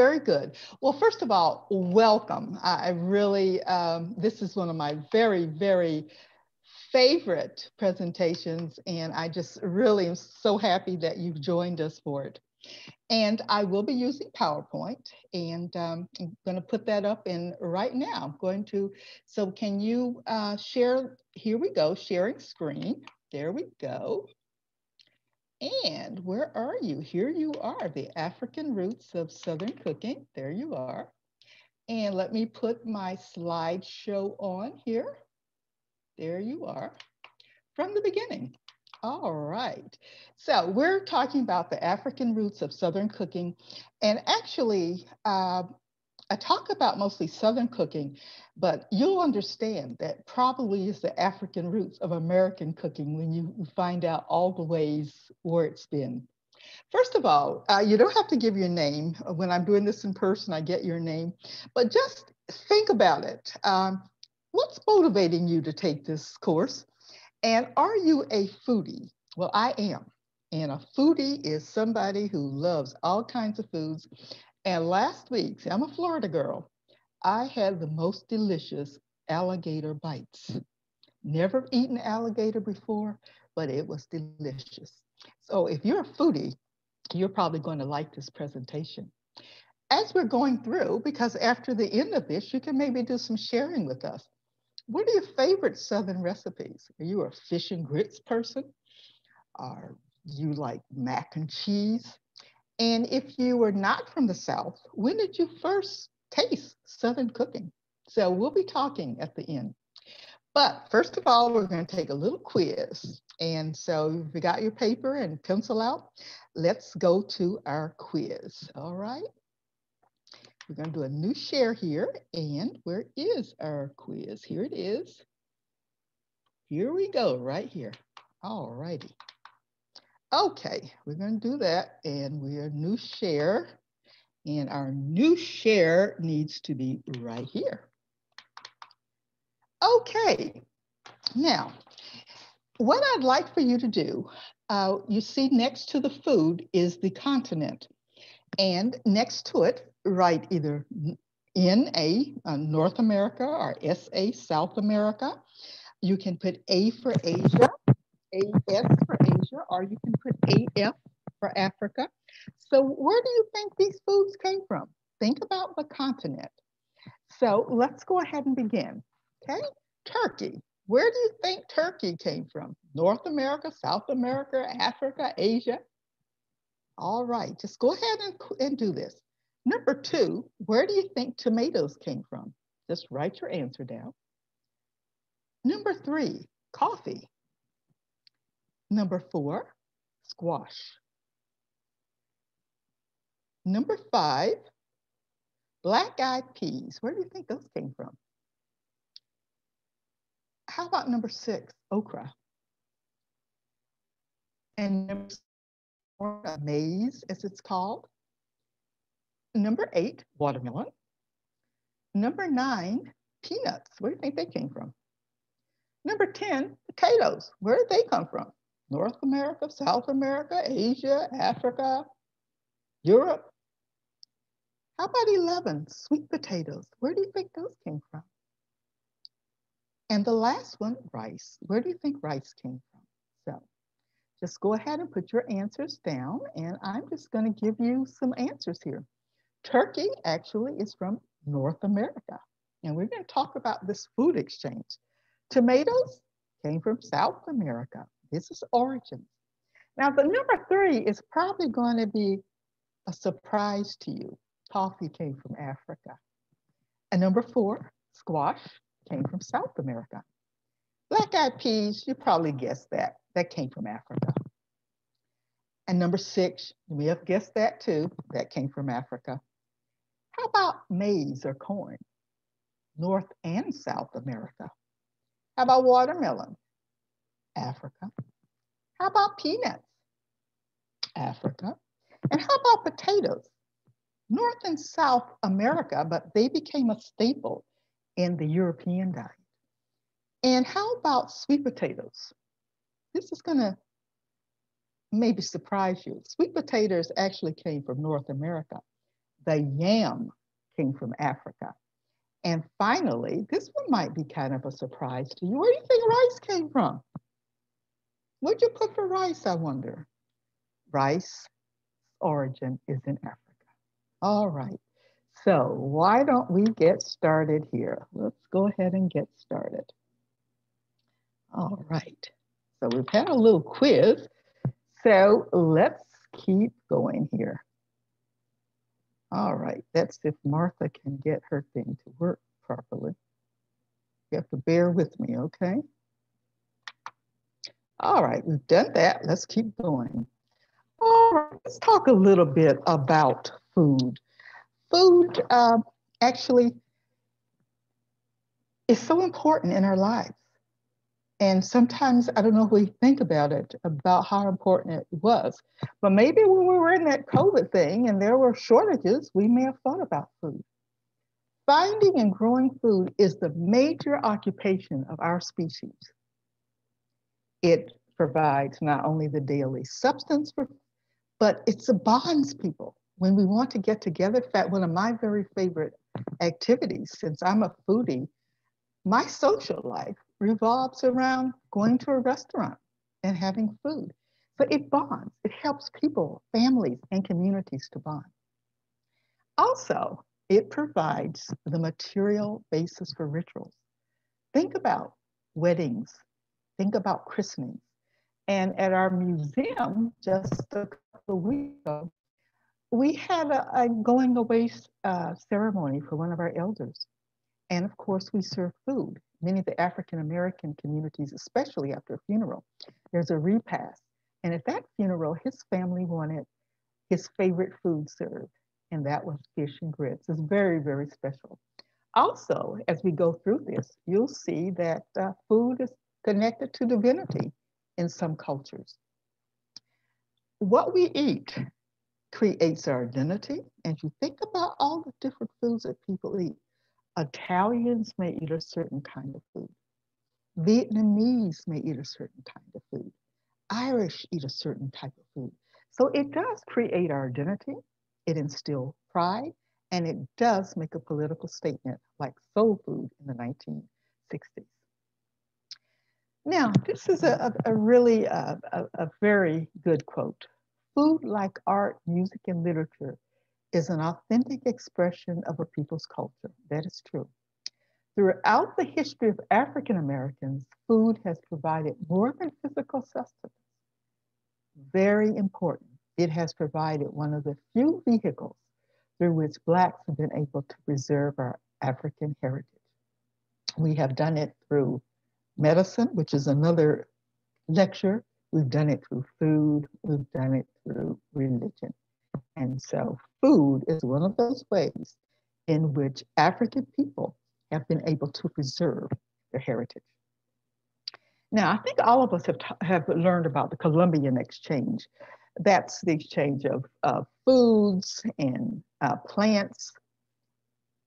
very good. Well, first of all, welcome. I really, um, this is one of my very, very favorite presentations, and I just really am so happy that you've joined us for it. And I will be using PowerPoint, and um, I'm going to put that up in right now. I'm going to, so can you uh, share, here we go, sharing screen. There we go. And where are you? Here you are, the African roots of Southern cooking. There you are. And let me put my slideshow on here. There you are from the beginning. All right. So we're talking about the African roots of Southern cooking. And actually, uh, I talk about mostly Southern cooking, but you'll understand that probably is the African roots of American cooking when you find out all the ways where it's been. First of all, uh, you don't have to give your name. When I'm doing this in person, I get your name, but just think about it. Um, what's motivating you to take this course? And are you a foodie? Well, I am. And a foodie is somebody who loves all kinds of foods. And last week, see, I'm a Florida girl, I had the most delicious alligator bites. Never eaten alligator before, but it was delicious. So if you're a foodie, you're probably going to like this presentation. As we're going through, because after the end of this, you can maybe do some sharing with us. What are your favorite Southern recipes? Are you a fish and grits person? Are you like mac and cheese? And if you were not from the South, when did you first taste Southern cooking? So we'll be talking at the end. But first of all, we're going to take a little quiz. And so if you got your paper and pencil out, let's go to our quiz. All right. We're going to do a new share here. And where is our quiz? Here it is. Here we go, right here. All righty. Okay, we're going to do that. And we are new share. And our new share needs to be right here. Okay, now, what I'd like for you to do, uh, you see next to the food is the continent. And next to it, write either NA, uh, North America, or SA, South America. You can put A for Asia, AS for Asia, or you can put AF for Africa. So where do you think these foods came from? Think about the continent. So let's go ahead and begin, okay? Turkey, where do you think Turkey came from? North America, South America, Africa, Asia? All right, just go ahead and, and do this. Number two, where do you think tomatoes came from? Just write your answer down. Number three, coffee. Number four, squash. Number five, black-eyed peas. Where do you think those came from? How about number six, okra? And number four, maize, as it's called. Number eight, watermelon. Number nine, peanuts. Where do you think they came from? Number 10, potatoes. Where did they come from? North America, South America, Asia, Africa, Europe. How about 11, sweet potatoes? Where do you think those came from? And the last one, rice. Where do you think rice came from? So just go ahead and put your answers down and I'm just gonna give you some answers here. Turkey actually is from North America. And we're going to talk about this food exchange. Tomatoes came from South America. This is origins. Now, the number three is probably going to be a surprise to you. Coffee came from Africa. And number four, squash came from South America. Black-eyed peas, you probably guessed that. That came from Africa. And number six, you may have guessed that too. That came from Africa. How about maize or corn? North and South America. How about watermelon? Africa. How about peanuts? Africa. And how about potatoes? North and South America, but they became a staple in the European diet. And how about sweet potatoes? This is gonna maybe surprise you. Sweet potatoes actually came from North America, the yam came from Africa. And finally, this one might be kind of a surprise to you. Where do you think rice came from? What'd you put for rice, I wonder? Rice origin is in Africa. All right. So why don't we get started here? Let's go ahead and get started. All right. So we've had a little quiz. So let's keep going here. All right, that's if Martha can get her thing to work properly. You have to bear with me, okay? All right, we've done that. Let's keep going. All right, let's talk a little bit about food. Food uh, actually is so important in our lives. And sometimes I don't know if we think about it, about how important it was. But maybe when we were in that COVID thing and there were shortages, we may have thought about food. Finding and growing food is the major occupation of our species. It provides not only the daily substance, for, but it's a bonds people. When we want to get together, fact, one of my very favorite activities, since I'm a foodie, my social life revolves around going to a restaurant and having food. But it bonds, it helps people, families, and communities to bond. Also, it provides the material basis for rituals. Think about weddings, think about christenings. And at our museum, just a couple of weeks ago, we had a, a going away uh, ceremony for one of our elders. And of course, we serve food many of the African American communities, especially after a funeral, there's a repast. And at that funeral, his family wanted his favorite food served, and that was fish and grits. It's very, very special. Also, as we go through this, you'll see that uh, food is connected to divinity in some cultures. What we eat creates our identity. And you think about all the different foods that people eat, Italians may eat a certain kind of food. Vietnamese may eat a certain kind of food. Irish eat a certain type of food. So it does create our identity, it instills pride, and it does make a political statement like soul food in the 1960s. Now, this is a, a, a really uh, a, a very good quote. Food like art, music, and literature is an authentic expression of a people's culture. That is true. Throughout the history of African Americans, food has provided more than physical sustenance. Very important. It has provided one of the few vehicles through which Blacks have been able to preserve our African heritage. We have done it through medicine, which is another lecture. We've done it through food. We've done it through religion. And so food is one of those ways in which African people have been able to preserve their heritage. Now, I think all of us have, have learned about the Columbian Exchange. That's the exchange of, of foods and uh, plants,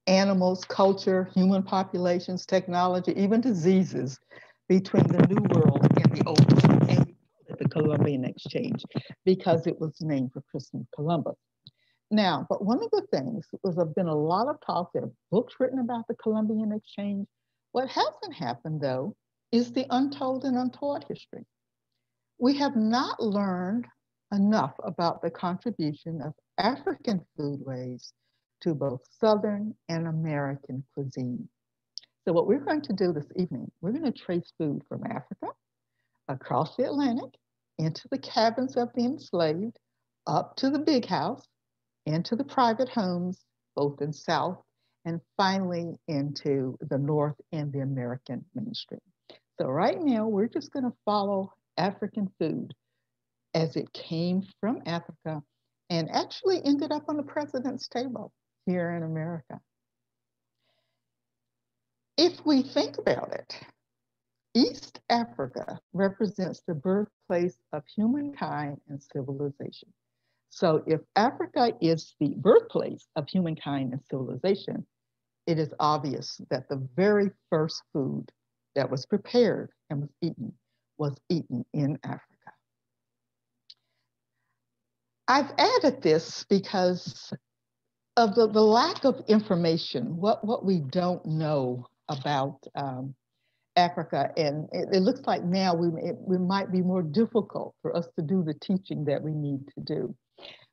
animals, culture, human populations, technology, even diseases between the New World and the Old World. And the Columbian Exchange because it was named for Christopher Columbus. Now, but one of the things was there's been a lot of talk, there are books written about the Columbian Exchange. What hasn't happened though is the untold and untaught history. We have not learned enough about the contribution of African foodways to both Southern and American cuisine. So what we're going to do this evening, we're going to trace food from Africa, across the Atlantic, into the cabins of the enslaved, up to the big house, into the private homes, both in South and finally into the North and the American mainstream. So right now, we're just going to follow African food as it came from Africa and actually ended up on the president's table here in America. If we think about it, East Africa represents the birthplace of humankind and civilization. So if Africa is the birthplace of humankind and civilization, it is obvious that the very first food that was prepared and was eaten was eaten in Africa. I've added this because of the, the lack of information, what, what we don't know about um, Africa, and it, it, looks like now we, it, we might be more difficult for us to do the teaching that we need to do.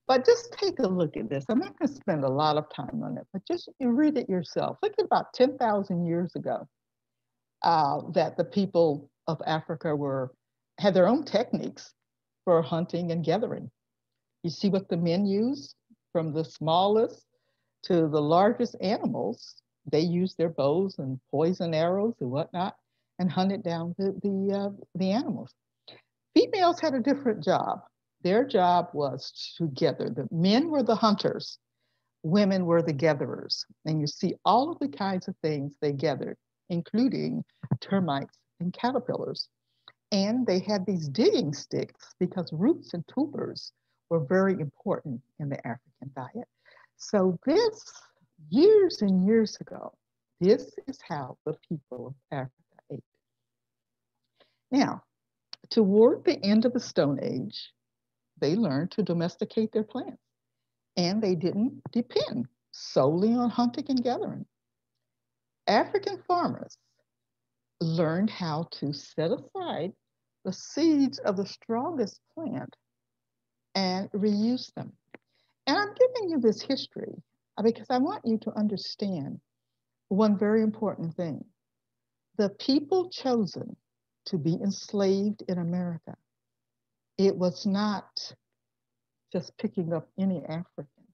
But just take a look at this. I'm not going to spend a lot of time on it, but just you read it yourself. Look at about 10,000 years ago uh, that the people of Africa were had their own techniques for hunting and gathering. You see what the men used from the smallest to the largest animals. They used their bows and poison arrows and whatnot and hunted down the, the, uh, the animals. Females had a different job. Their job was to gather. The men were the hunters, women were the gatherers. And you see all of the kinds of things they gathered, including termites and caterpillars. And they had these digging sticks because roots and tubers were very important in the African diet. So this, years and years ago, this is how the people of Africa ate. Now, toward the end of the Stone Age, they learned to domesticate their plants and they didn't depend solely on hunting and gathering. African farmers learned how to set aside the seeds of the strongest plant and reuse them. And I'm giving you this history uh, because I want you to understand one very important thing. The people chosen to be enslaved in America, it was not just picking up any African.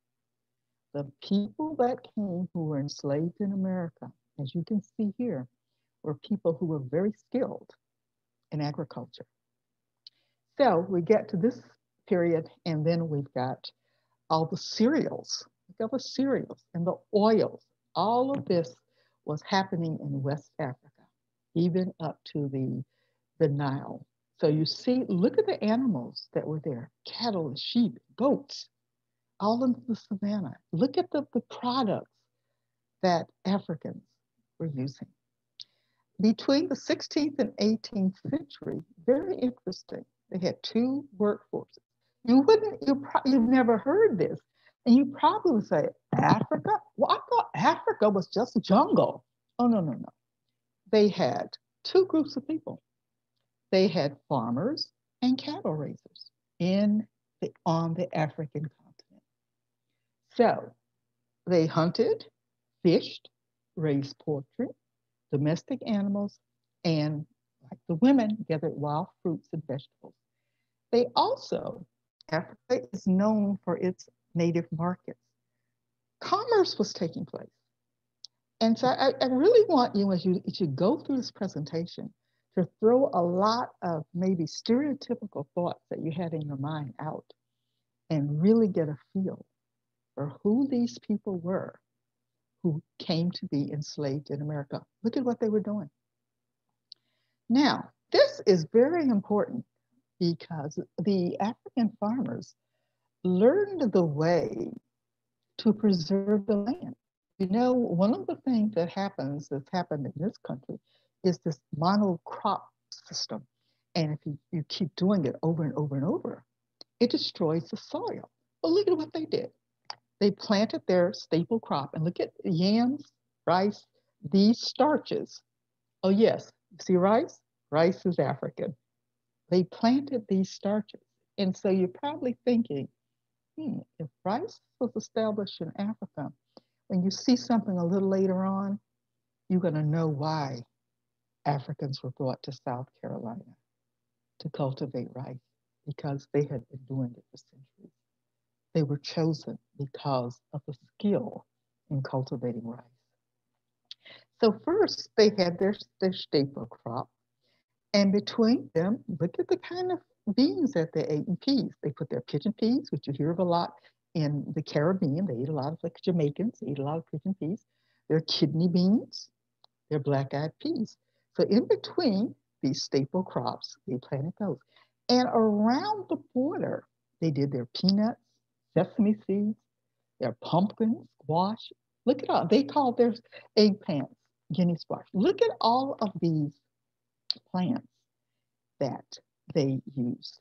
The people that came who were enslaved in America, as you can see here, were people who were very skilled in agriculture. So we get to this period, and then we've got all the cereals, look all the cereals and the oils. All of this was happening in West Africa, even up to the, the Nile. So you see, look at the animals that were there cattle, sheep, goats, all in the savannah. Look at the, the products that Africans were using. Between the 16th and 18th century, very interesting, they had two workforces. You wouldn't, you pro- you've never heard this. And you probably would say, Africa? Well, I thought Africa was just a jungle. Oh, no, no, no. They had two groups of people. They had farmers and cattle raisers in the, on the African continent. So they hunted, fished, raised poultry, domestic animals, and like the women, gathered wild fruits and vegetables. They also, Africa is known for its native markets. Commerce was taking place. And so I, I really want you, as you, as you go through this presentation, to throw a lot of maybe stereotypical thoughts that you had in your mind out and really get a feel for who these people were who came to be enslaved in America. Look at what they were doing. Now, this is very important because the African farmers learned the way to preserve the land. You know, one of the things that happens that's happened in this country is this monocrop system. And if you, you keep doing it over and over and over, it destroys the soil. But look at what they did. They planted their staple crop and look at yams, rice, these starches. Oh, yes, see rice? Rice is African. They planted these starches. And so you're probably thinking, hmm, if rice was established in Africa, when you see something a little later on, you're going to know why Africans were brought to South Carolina to cultivate rice because they had been doing it for centuries. They were chosen because of the skill in cultivating rice. So first they had their, their staple crop. And between them, look at the kind of beans that they ate and peas. They put their pigeon peas, which you hear of a lot in the Caribbean. They eat a lot of like Jamaicans, they eat a lot of pigeon peas. Their kidney beans, their black-eyed peas. So in between these staple crops, they planted those. And around the border, they did their peanuts, sesame seeds, their pumpkin, squash. Look at all, they called their eggplants guinea squash. Look at all of these plants that they use.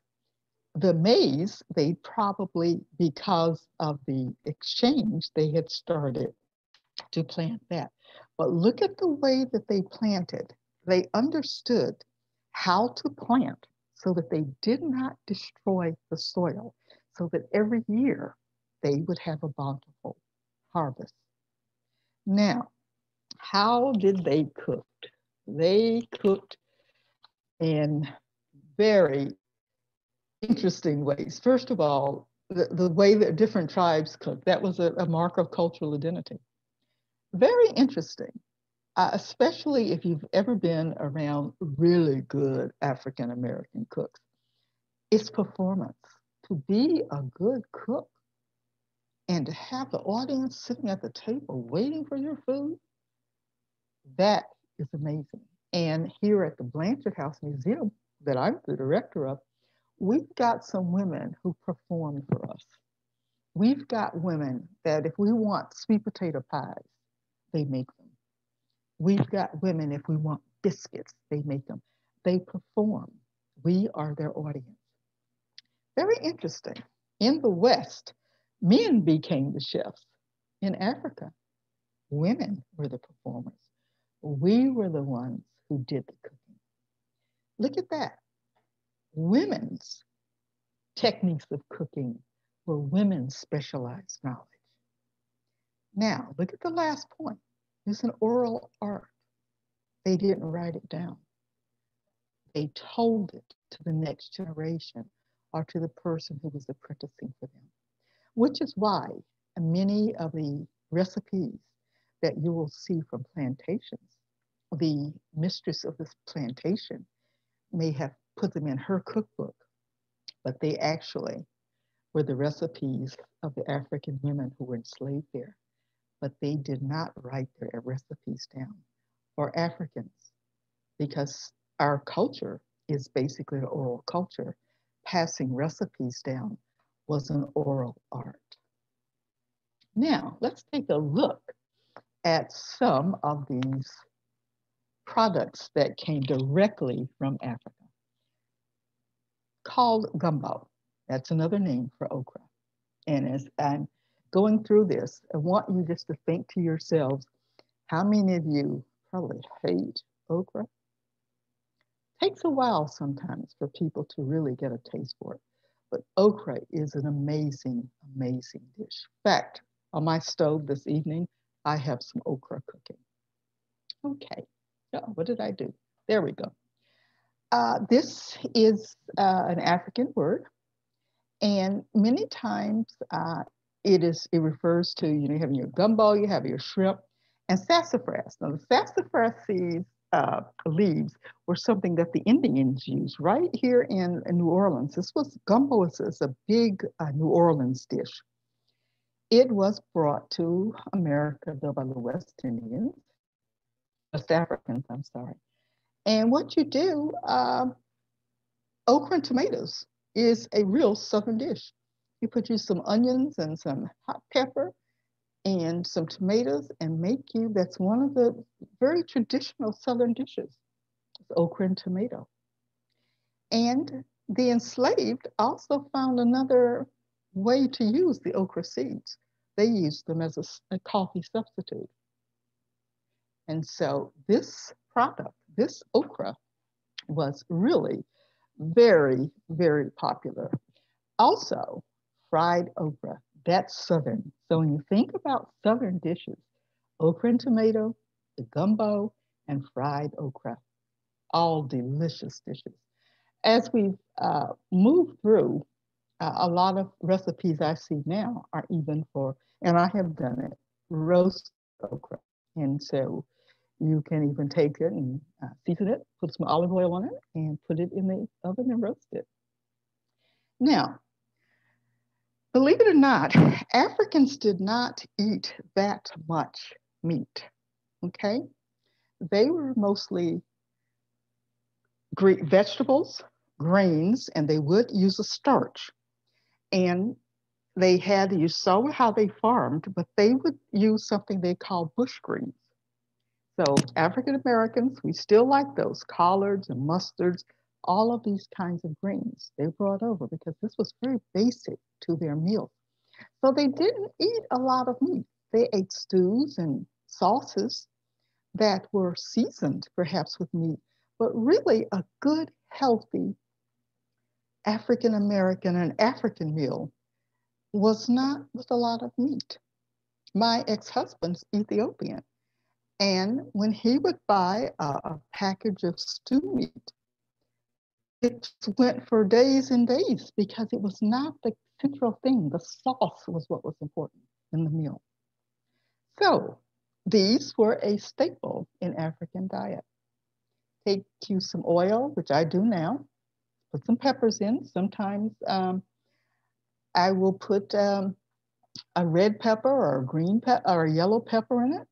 the maize, they probably, because of the exchange, they had started to plant that. But look at the way that they planted. They understood how to plant so that they did not destroy the soil, so that every year they would have a bountiful harvest. Now, how did they cook? They cooked in very interesting ways. First of all, the, the way that different tribes cook, that was a, a mark of cultural identity. Very interesting, uh, especially if you've ever been around really good African American cooks. It's performance. To be a good cook and to have the audience sitting at the table waiting for your food, that is amazing. And here at the Blanchard House Museum, that I'm the director of, we've got some women who perform for us. We've got women that if we want sweet potato pies, they make them. We've got women, if we want biscuits, they make them. They perform. We are their audience. Very interesting. In the West, men became the chefs. In Africa, women were the performers. We were the ones who did the cooking. Look mm-hmm. at that women's techniques of cooking were women's specialized knowledge. Now, look at the last point. It's an oral art. They didn't write it down. They told it to the next generation or to the person who was apprenticing for them, which is why many of the recipes that you will see from plantations, the mistress of this plantation may have put them in her cookbook, but they actually were the recipes of the African women who were enslaved there. But they did not write their recipes down, or Africans, because our culture is basically an oral culture. Passing recipes down was an oral art. Now, let's take a look at some of these products that came directly from Africa called gumbo. That's another name for okra. And as I'm going through this, I want you just to think to yourselves, how many of you probably hate okra? Takes a while sometimes for people to really get a taste for it. But okra is an amazing, amazing dish. In fact, on my stove this evening, I have some okra cooking. Okay, so what did I do? There we go. Uh, this is uh, an African word, and many times uh, it is it refers to you know have your gumbo, you have your shrimp, and sassafras. Now the sassafras seeds uh, leaves were something that the Indians used right here in, in New Orleans. This was gumbo is a big uh, New Orleans dish. It was brought to America though by the West Indians, West Africans. I'm sorry and what you do, uh, okra and tomatoes is a real Southern dish. You put you some onions and some hot pepper and some tomatoes and make you, that's one of the very traditional Southern dishes, okra and tomato. And the enslaved also found another way to use the okra seeds. They used them as a, a coffee substitute. And so this product this okra was really very, very popular. Also, fried okra, that's Southern. So when you think about Southern dishes, okra and tomato, the gumbo, and fried okra, all delicious dishes. As we've uh, moved through, uh, a lot of recipes I see now are even for, and I have done it, roast okra. And so you can even take it and uh, season it, put some olive oil on it, and put it in the oven and roast it. Now, believe it or not, Africans did not eat that much meat, okay? They were mostly Greek vegetables, grains, and they would use a starch. And they had, you saw how they farmed, but they would use something they call bush greens. So African Americans, we still like those collards and mustards, all of these kinds of greens they brought over because this was very basic to their meal. So they didn't eat a lot of meat. They ate stews and sauces that were seasoned perhaps with meat, but really a good, healthy African American and African meal was not with a lot of meat. My ex husband's Ethiopian. And when he would buy a, a package of stew meat, it went for days and days because it was not the central thing. The sauce was what was important in the meal. So these were a staple in African diet. Take you some oil, which I do now, put some peppers in. Sometimes um, I will put um, a red pepper or a green pepper or a yellow pepper in it.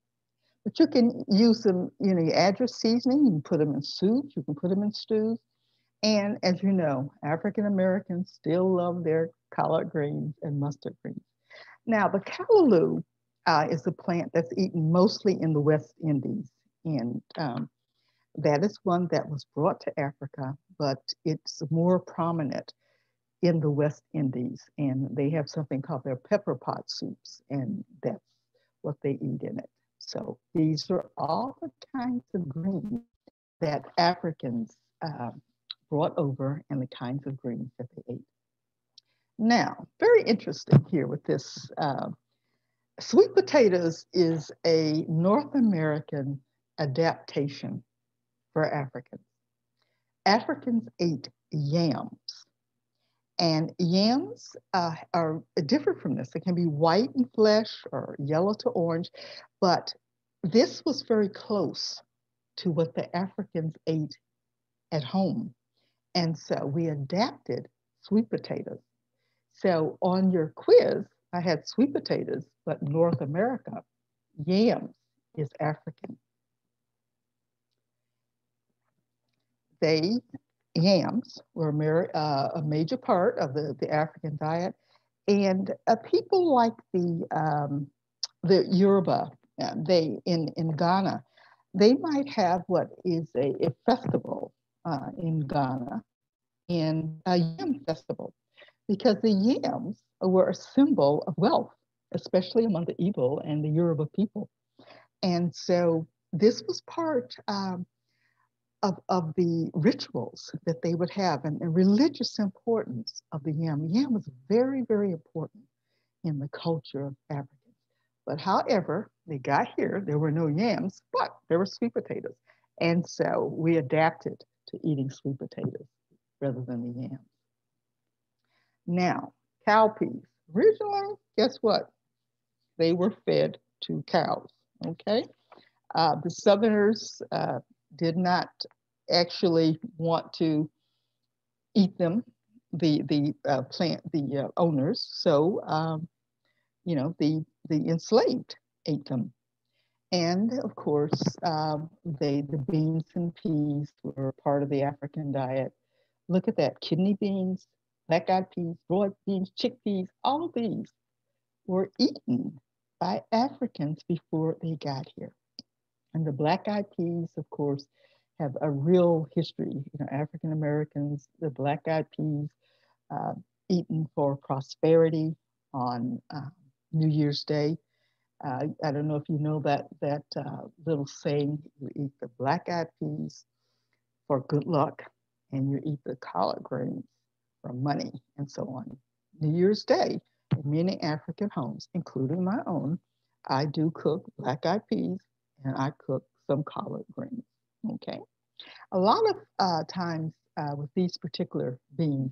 But you can use them, you know, you add your seasoning, you can put them in soups, you can put them in stews. And as you know, African Americans still love their collard greens and mustard greens. Now, the callaloo uh, is a plant that's eaten mostly in the West Indies. And um, that is one that was brought to Africa, but it's more prominent in the West Indies. And they have something called their pepper pot soups, and that's what they eat in it. So these are all the kinds of greens that Africans uh, brought over and the kinds of greens that they ate. Now, very interesting here with this. Uh, sweet potatoes is a North American adaptation for Africans. Africans ate yams. And yams uh, are different from this. They can be white in flesh or yellow to orange, but this was very close to what the Africans ate at home. And so we adapted sweet potatoes. So on your quiz, I had sweet potatoes, but North America, yams is African. They, yams, were uh, a major part of the, the African diet. And uh, people like the, um, the Yoruba, uh, they in, in Ghana, they might have what is a, a festival uh, in Ghana, in a yam festival, because the yams were a symbol of wealth, especially among the Igbo and the Yoruba people. And so this was part um, of, of the rituals that they would have and the religious importance of the yam. Yam was very, very important in the culture of Africans. But however, they got here, there were no yams, but there were sweet potatoes. And so we adapted to eating sweet potatoes rather than the yams. Now, cowpeas. Originally, guess what? They were fed to cows, okay? Uh, the Southerners uh, did not actually want to eat them, the, the uh, plant, the uh, owners. So, um, you know, the, the enslaved ate them. And of course, um, they, the beans and peas were part of the African diet. Look at that, kidney beans, black eyed peas, broad beans, chickpeas, all of these were eaten by Africans before they got here. And the black eyed peas, of course, have a real history. You know, African Americans, the black eyed peas, uh, eaten for prosperity on uh, New Year's Day. Uh, I don't know if you know that that uh, little saying: you eat the black eyed peas for good luck, and you eat the collard greens for money, and so on. New Year's Day, in many African homes, including my own, I do cook black eyed peas and I cook some collard greens. Okay. A lot of uh, times uh, with these particular beans,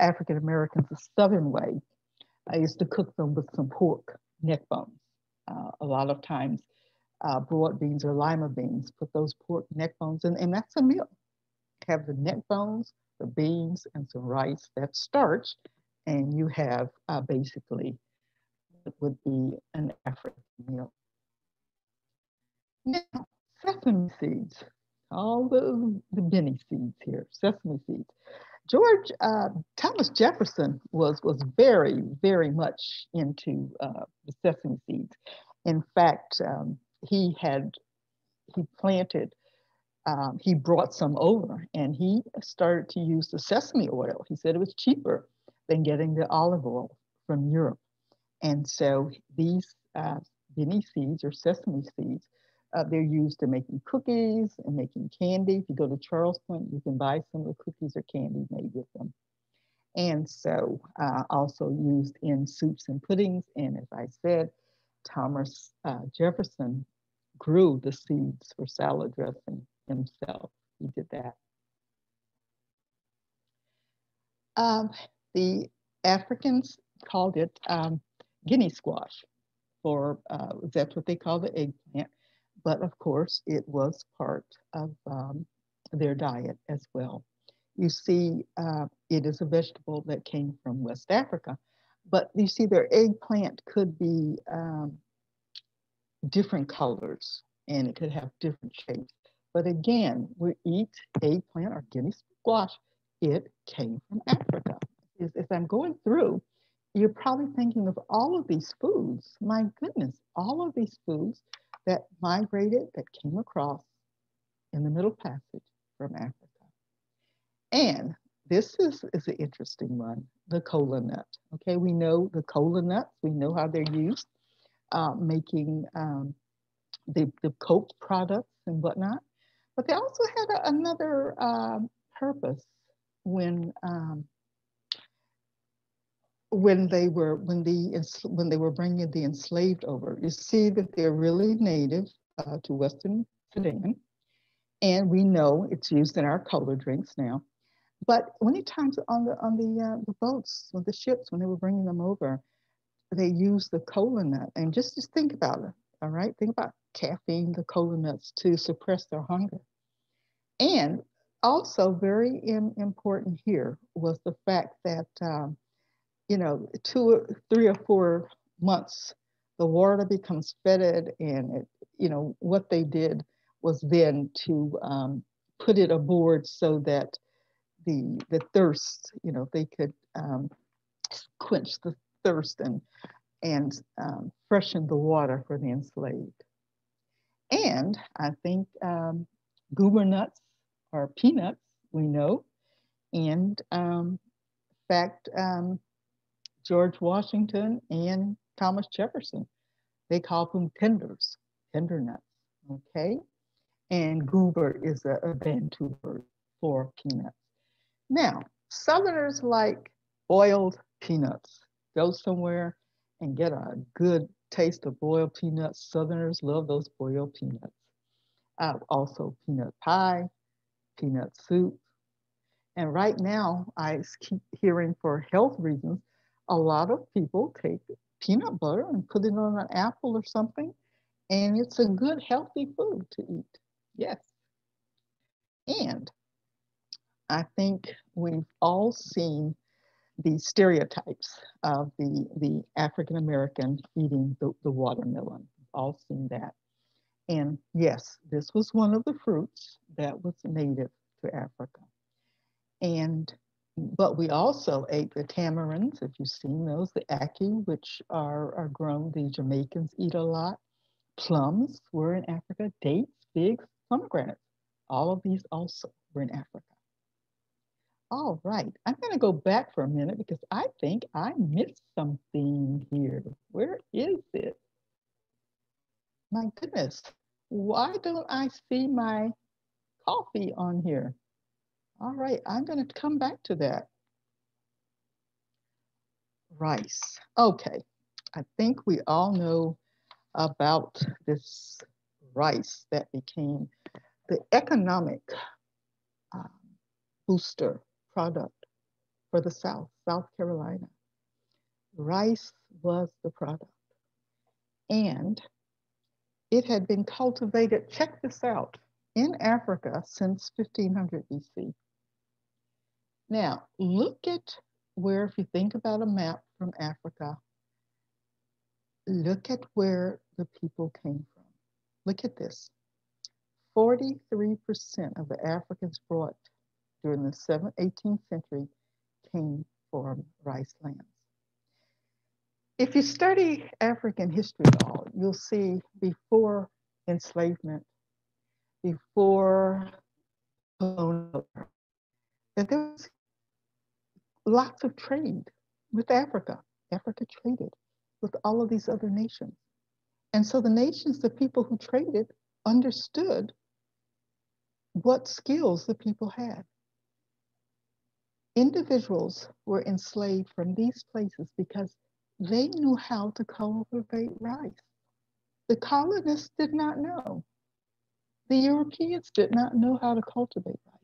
African Americans, the Southern way, I used to cook them with some pork neck bones. Uh, a lot of times, uh, broad beans or lima beans, put those pork neck bones in, and that's a meal. Have the neck bones, the beans, and some rice. That's starch, and you have uh, basically would be an African meal. Now, sesame seeds, all the, the benne seeds here, sesame seeds. George uh, Thomas Jefferson was was very very much into uh, the sesame seeds. In fact, um, he had he planted um, he brought some over and he started to use the sesame oil. He said it was cheaper than getting the olive oil from Europe. And so these uh, guinea seeds or sesame seeds, uh, they're used in making cookies and making candy. If you go to Charleston, you can buy some of the cookies or candy made with them. And so uh, also used in soups and puddings. And as I said, Thomas uh, Jefferson grew the seeds for salad dressing himself. He did that. Um, the Africans called it um, guinea squash, for uh, that's what they call the eggplant. But of course, it was part of um, their diet as well. You see, uh, it is a vegetable that came from West Africa, but you see, their eggplant could be um, different colors and it could have different shapes. But again, we eat eggplant or guinea squash. It came from Africa. As, as I'm going through, you're probably thinking of all of these foods. My goodness, all of these foods that migrated, that came across in the Middle Passage from Africa. And this is, is an interesting one, the cola nut. Okay, we know the cola nuts, we know how they're used, uh, making um, the, the Coke products and whatnot. But they also had a, another uh, purpose when um, when they were when the when they were bringing the enslaved over. You see that they're really native uh, to Western Sudan, and we know it's used in our cola drinks now. But many times on the on the uh, the boats, on the ships, when they were bringing them over, they used the cola nut. And just just think about it. All right, think about caffeine, the cola nuts to suppress their hunger. And also very in, important here was the fact that, um, you know, two, three or four months, the water becomes fetid and, it, you know, what they did was then to um, put it aboard so that the, the thirst, you know, they could um, quench the thirst and, and um, freshen the water for the enslaved. And I think um, goober nuts are peanuts, we know. And um, fact, um, George Washington and Thomas Jefferson, they call them tenders, tender nuts, okay? And goober is a, a Bantu word for peanuts. Now, Southerners like boiled peanuts. Go somewhere and get a good taste of boiled peanuts. Southerners love those boiled peanuts. Uh, also peanut pie, peanut soup. And right now, I keep hearing for health reasons, a lot of people take peanut butter and put it on an apple or something, and it's a good, healthy food to eat. Yes. And I think we've all seen the stereotypes of the, the African American eating the, the watermelon. We've All seen that. And yes, this was one of the fruits that was native to Africa. And but we also ate the tamarinds, if you've seen those, the ackee, which are, are grown, the Jamaicans eat a lot. Plums were in Africa, dates, figs, pomegranates. All of these also were in Africa. All right, I'm going to go back for a minute because I think I missed something here. Where is it? My goodness, why don't I see my coffee on here? All right, I'm going to come back to that. Rice. Okay, I think we all know about this rice that became the economic um, booster product for the South, South Carolina. Rice was the product. And it had been cultivated, check this out, in Africa since 1500 BC. Now, look at where, if you think about a map from Africa, look at where the people came from. Look at this. 43% of the Africans brought during the 7th, 18th century came from rice lands. If you study African history at all, you'll see before enslavement, before that there was lots of trade with Africa. Africa traded with all of these other nations. And so the nations, the people who traded, understood what skills the people had. Individuals were enslaved from these places because they knew how to cultivate rice. The colonists did not know. The Europeans did not know how to cultivate rice.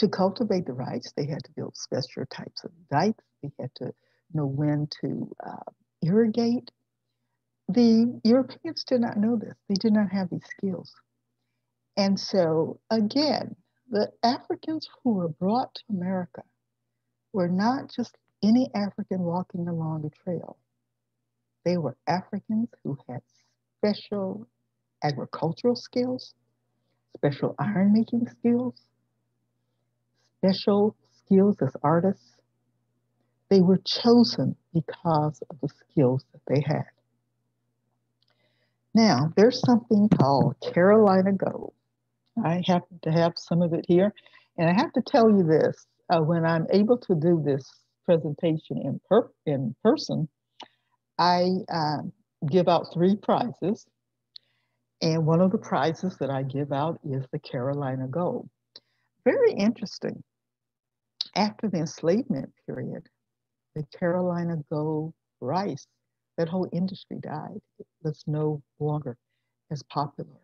To cultivate the rice, they had to build special types of dikes. They had to know when to uh, irrigate. The Europeans did not know this. They did not have these skills. And so, again, the Africans who were brought to America were not just any African walking along the trail. They were Africans who had special agricultural skills, special iron making skills, special skills as artists. They were chosen because of the skills that they had. Now, there's something called Carolina Gold. I happen to have some of it here. And I have to tell you this uh, when I'm able to do this presentation in, per- in person, I uh, give out three prizes. And one of the prizes that I give out is the Carolina Gold. Very interesting. After the enslavement period, the Carolina Gold rice, that whole industry died. It was no longer as popular.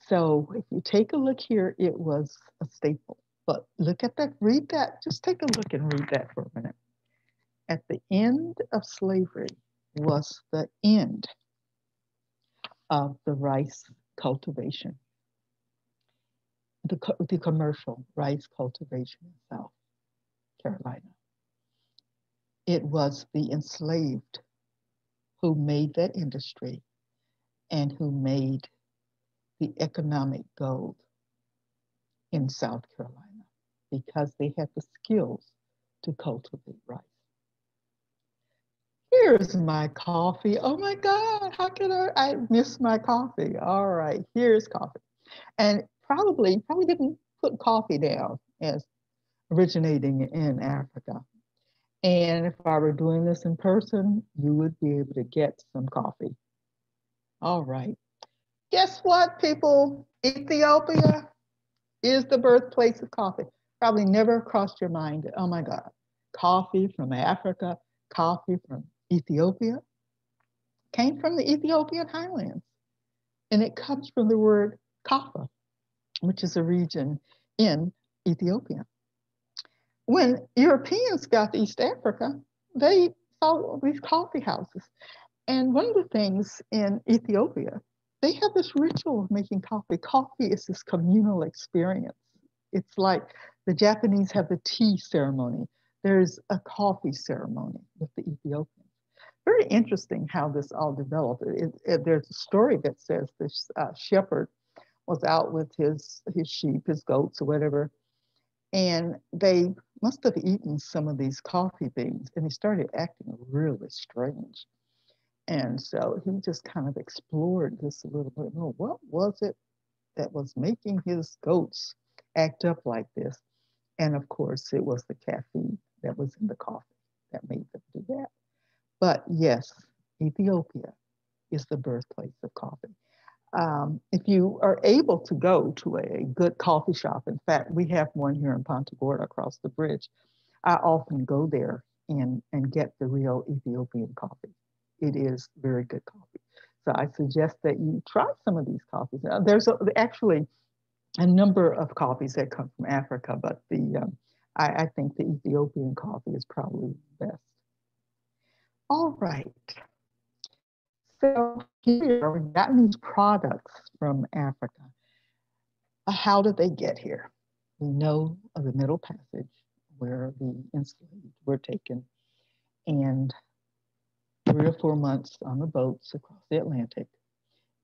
So if you take a look here, it was a staple. But look at that, read that, just take a look and read that for a minute. At the end of slavery was the end of the rice cultivation, the, the commercial rice cultivation South Carolina. It was the enslaved who made that industry and who made the economic gold in South Carolina because they had the skills to cultivate rice. Here's my coffee. Oh my God, how can I, I miss my coffee? All right, here's coffee. And probably, probably didn't put coffee down as originating in Africa. And if I were doing this in person, you would be able to get some coffee. All right. Guess what, people? Ethiopia is the birthplace of coffee probably never crossed your mind, oh my God, coffee from Africa, coffee from Ethiopia, came from the Ethiopian highlands. And it comes from the word Kaffa, which is a region in Ethiopia. When Europeans got to East Africa, they saw these coffee houses. And one of the things in Ethiopia, they have this ritual of making coffee. Coffee is this communal experience. It's like the Japanese have the tea ceremony. There's a coffee ceremony with the Ethiopians. Very interesting how this all developed. It, it, there's a story that says this uh, shepherd was out with his, his sheep, his goats, or whatever, and they must have eaten some of these coffee beans, and he started acting really strange. And so he just kind of explored this a little bit. more. what was it that was making his goats act up like this? And of course, it was the caffeine that was in the coffee that made them do that. But yes, Ethiopia is the birthplace of coffee. Um, if you are able to go to a good coffee shop, in fact, we have one here in Punta Gorda across the bridge. I often go there and, and get the real Ethiopian coffee. It is very good coffee. So I suggest that you try some of these coffees. Now, there's a, actually a number of coffees that come from Africa, but the um, I, I, think the Ethiopian coffee is probably the best. All right. So here we've gotten these products from Africa. Uh, how did they get here? We know of the Middle Passage where the enslaved were taken and three or four months on the boats across the Atlantic.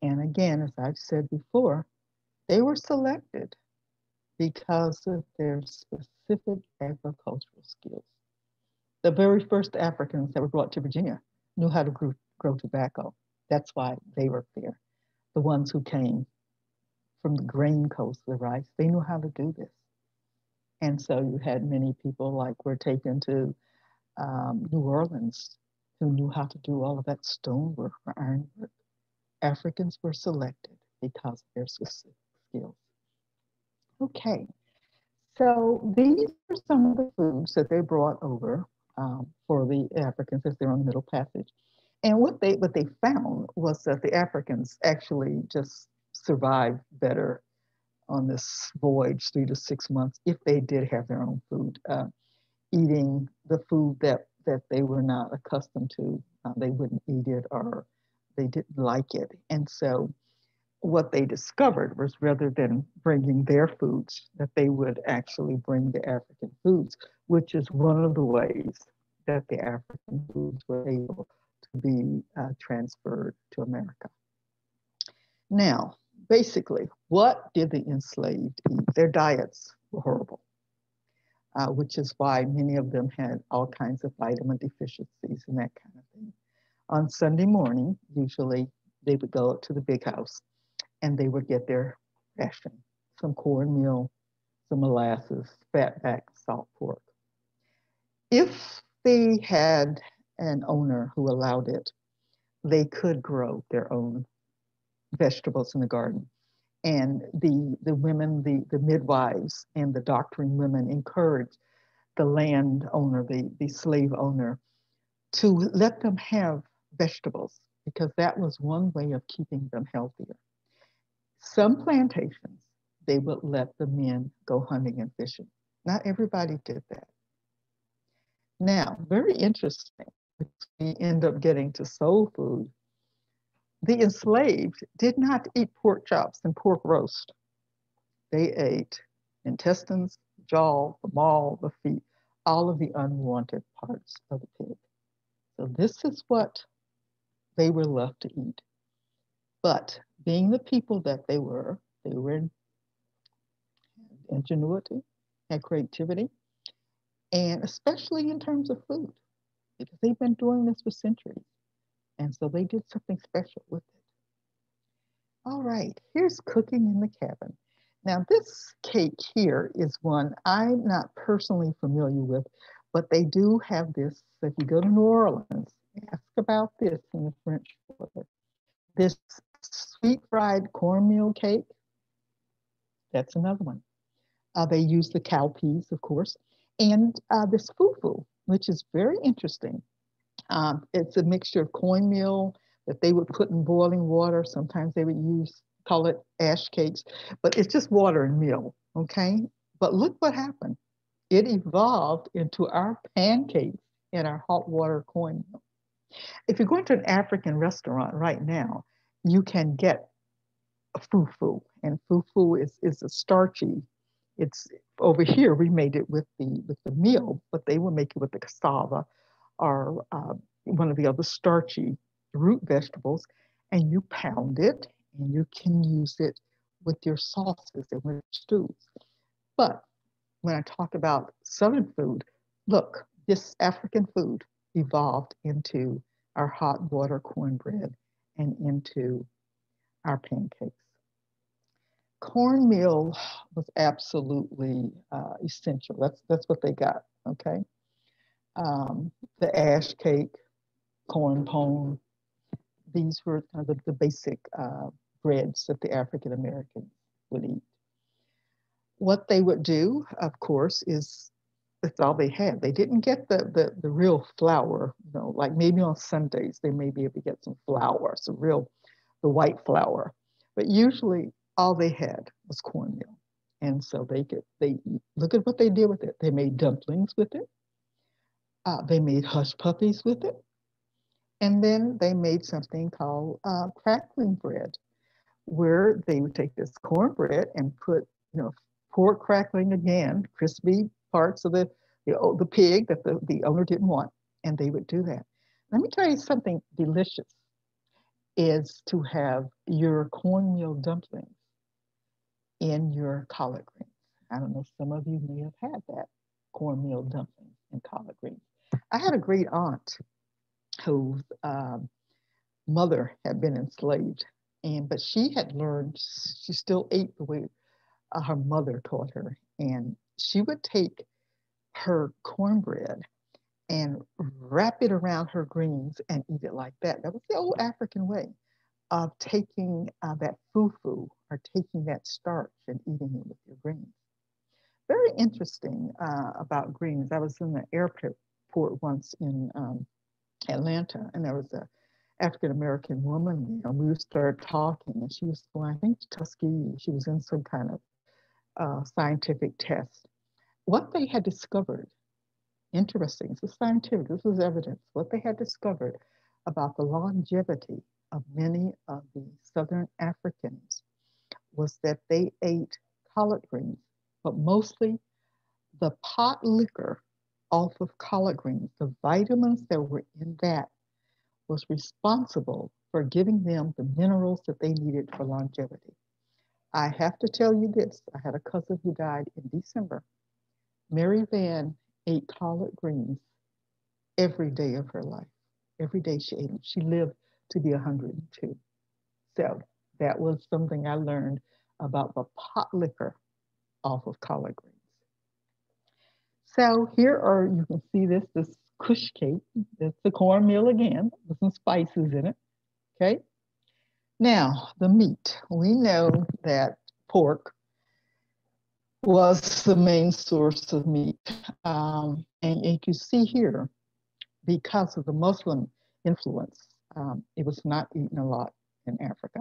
And again, as I've said before, they were selected because of their specific agricultural skills. The very first Africans that were brought to Virginia knew how to grow, grow tobacco. That's why they were there. the ones who came from the grain coast, the rice, they knew how to do this. And so you had many people like were taken to um, New Orleans who knew how to do all of that stonework or ironwork. Africans were selected because of their skills. Okay, so these are some of the foods that they brought over um, for the Africans as they're on the Middle Passage. And what they what they found was that the Africans actually just survived better on this voyage, three to six months, if they did have their own food, uh, eating the food that that they were not accustomed to. Uh, they wouldn't eat it or they didn't like it, and so what they discovered was rather than bringing their foods, that they would actually bring the African foods, which is one of the ways that the African foods were able be uh, transferred to America. Now, basically, what did the enslaved eat? Their diets were horrible, uh, which is why many of them had all kinds of vitamin deficiencies and that kind of thing. On Sunday morning, usually they would go to the big house and they would get their ration, some cornmeal, some molasses, fatback, salt pork. If they had an owner who allowed it, they could grow their own vegetables in the garden. And the, the women, the, the midwives and the doctoring women encouraged the land owner, the, the slave owner, to let them have vegetables because that was one way of keeping them healthier. Some plantations, they would let the men go hunting and fishing. Not everybody did that. Now, very interesting, we end up getting to soul food. The enslaved did not eat pork chops and pork roast. They ate intestines, jaw, the maw, the feet, all of the unwanted parts of the pig. So this is what they were left to eat. But being the people that they were, they were ingenuity, had creativity, and especially in terms of food, because they've been doing this for centuries. And so they did something special with it. All right, here's cooking in the cabin. Now, this cake here is one I'm not personally familiar with, but they do have this. If you go to New Orleans, ask about this in the French Quarter. This sweet fried cornmeal cake. That's another one. Uh, they use the cowpeas, of course, and uh, this fufu, which is very interesting. Um, it's a mixture of cornmeal that they would put in boiling water. Sometimes they would use, call it ash cakes, but it's just water and meal, okay? But look what happened. It evolved into our pancakes and our hot water cornmeal. If you're going to an African restaurant right now, you can get fufu, and fufu is, is a starchy. It's over here we made it with the with the meal, but they will make it with the cassava or uh, one of the other starchy root vegetables, and you pound it, and you can use it with your sauces and with stews. But when I talk about Southern food, look, this African food evolved into our hot water cornbread and into our pancakes. Cornmeal was absolutely uh, essential. That's, that's what they got, okay? Um, the ash cake, corn pone, these were kind of the, the basic uh, breads that the African American would eat. What they would do, of course, is that's all they had. They didn't get the, the, the real flour, you know, like maybe on Sundays they may be able to get some flour, some real, the white flour. But usually all they had was cornmeal. And so they could, they look at what they did with it. They made dumplings with it. Uh, they made hush puppies with it. And then they made something called uh, crackling bread, where they would take this cornbread and put, you know, pork crackling again, crispy parts of the, the, the pig that the, the owner didn't want, and they would do that. Let me tell you something delicious is to have your cornmeal dumplings in your collard greens. I don't know, some of you may have had that cornmeal dumplings and collard greens. I had a great aunt whose um, mother had been enslaved, And but she had learned, she still ate the way uh, her mother taught her. And she would take her cornbread and wrap it around her greens and eat it like that. That was the old African way of taking uh, that fufu or taking that starch and eating it with your greens. Very interesting uh, about greens. I was in the airport once in um, Atlanta, and there was a African American woman there. We started talking, and she was going, I think, Tuskegee. She was in some kind of uh, scientific test. What they had discovered, interesting, this is scientific, this was evidence, what they had discovered about the longevity of many of the Southern Africans was that they ate collard greens, but mostly the pot liquor off of collard greens, the vitamins that were in that was responsible for giving them the minerals that they needed for longevity. I have to tell you this I had a cousin who died in December. Mary Van ate collard greens every day of her life. Every day she ate them. She lived to be 102. So that was something I learned about the pot liquor off of collard greens. So here are, you can see this, this kush cake. It's the cornmeal again with some spices in it, okay? Now, the meat. We know that pork was the main source of meat. Um, and you can see here, because of the Muslim influence, um, it was not eaten a lot in Africa.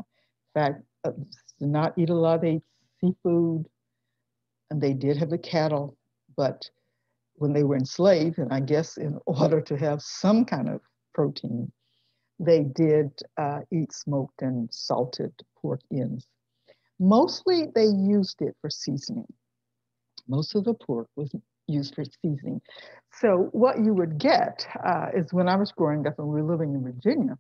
In fact, uh, did not eat a lot. They ate seafood, and they did have the cattle, but when they were enslaved, and I guess in order to have some kind of protein, they did uh, eat smoked and salted pork ends. Mostly they used it for seasoning. Most of the pork was used for seasoning. So what you would get uh, is when I was growing up and we were living in Virginia,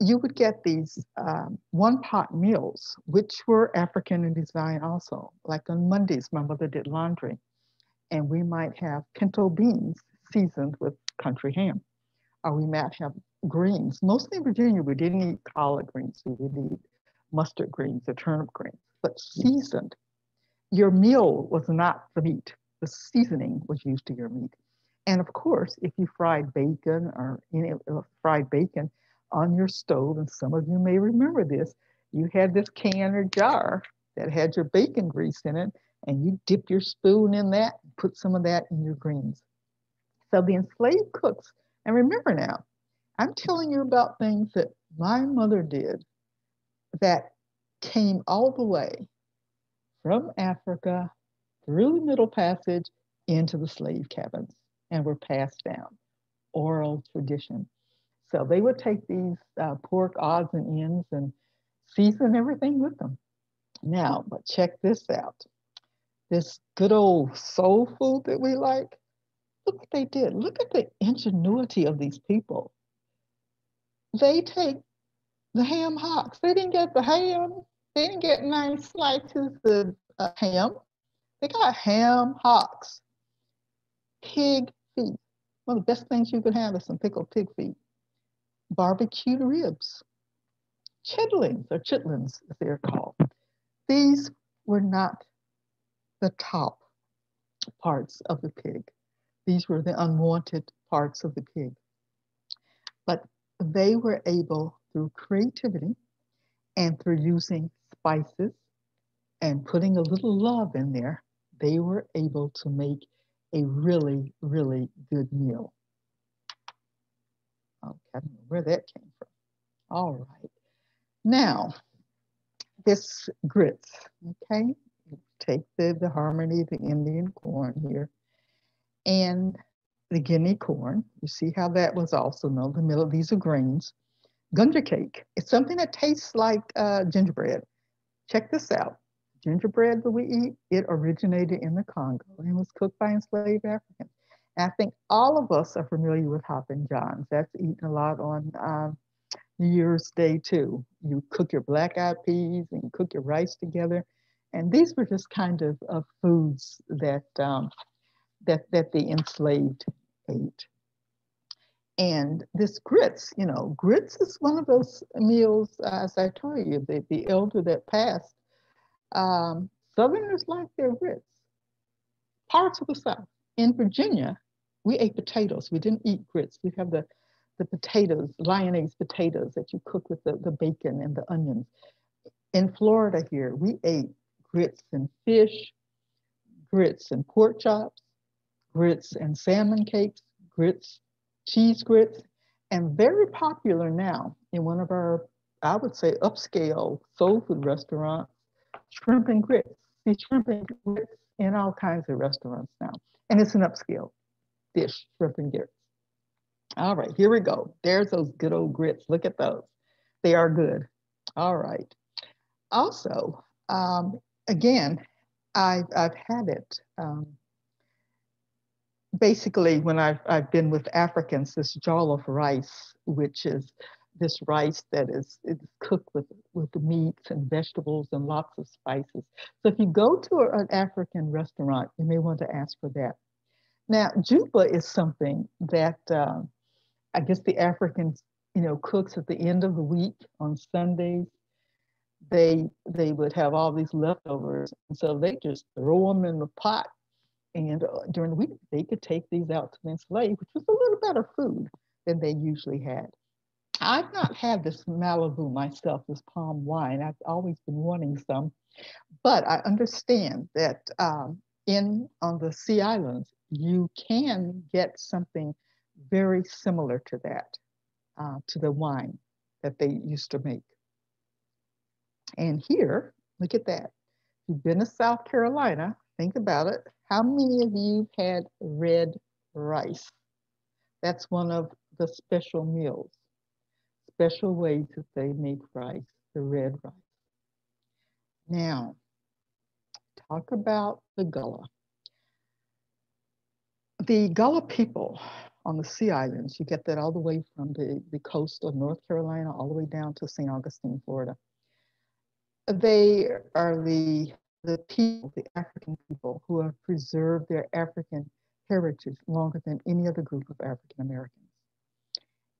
you would get these um, one pot meals, which were African in design also. Like on Mondays, my mother did laundry and we might have pinto beans seasoned with country ham. Or we might have greens. Mostly in Virginia, we didn't eat collard greens. We would eat mustard greens or turnip greens, but seasoned. Your meal was not the meat. The seasoning was used to your meat. And of course, if you fried bacon or any uh, fried bacon on your stove, and some of you may remember this, you had this can or jar that had your bacon grease in it, and you dip your spoon in that, put some of that in your greens. So the enslaved cooks, and remember now, I'm telling you about things that my mother did that came all the way from Africa through the Middle Passage into the slave cabins and were passed down, oral tradition. So they would take these uh, pork odds and ends and season everything with them. Now, but check this out this good old soul food that we like. Look what they did. Look at the ingenuity of these people. They take the ham hocks. They didn't get the ham. They didn't get nice slices of uh, ham. They got ham hocks, pig feet. One of the best things you can have is some pickled pig feet, barbecued ribs, chitlins or chitlins as they're called. These were not the top parts of the pig. These were the unwanted parts of the pig. But they were able, through creativity and through using spices and putting a little love in there, they were able to make a really, really good meal. Okay, I don't know where that came from. All right. Now, this grits, okay? take the, the hominy, the Indian corn here, and the Guinea corn. You see how that was also known, the middle, these are grains. Gunja cake, it's something that tastes like uh, gingerbread. Check this out. Gingerbread that we eat, it originated in the Congo and was cooked by enslaved Africans. And I think all of us are familiar with Hoppin' John's. That's eaten a lot on um, New Year's Day too. You cook your black eyed peas and cook your rice together and these were just kind of, of foods that, um, that, that the enslaved ate. And this grits, you know, grits is one of those meals, as I told you, the, the elder that passed. Um, Southerners like their grits. Parts of the South. In Virginia, we ate potatoes. We didn't eat grits. We have the, the potatoes, lyonnaise potatoes that you cook with the, the bacon and the onions. In Florida here, we ate grits and fish, grits and pork chops, grits and salmon cakes, grits, cheese grits, and very popular now in one of our, I would say, upscale soul food restaurants, shrimp and grits. See shrimp and grits in all kinds of restaurants now. And it's an upscale dish, shrimp and grits. All right, here we go. There's those good old grits. Look at those. They are good. All right. Also, um, again, I've, I've had it. Um, basically, when I've, I've been with Africans, this jollof rice, which is this rice that is, is cooked with, with the meats and vegetables and lots of spices. So if you go to a, an African restaurant, you may want to ask for that. Now, juba is something that uh, I guess the Africans, you know, cooks at the end of the week on Sundays. They they would have all these leftovers, and so they just throw them in the pot. And uh, during the week, they could take these out to the which was a little better food than they usually had. I've not had this Malibu myself, this palm wine. I've always been wanting some, but I understand that um, in on the Sea Islands, you can get something very similar to that, uh, to the wine that they used to make. And here, look at that. If you've been to South Carolina, think about it. How many of you had red rice? That's one of the special meals special ways that they make rice, the red rice. Now, talk about the Gullah. The Gullah people on the Sea Islands, you get that all the way from the, the coast of North Carolina all the way down to St. Augustine, Florida. They are the, the people, the African people, who have preserved their African heritage longer than any other group of African Americans.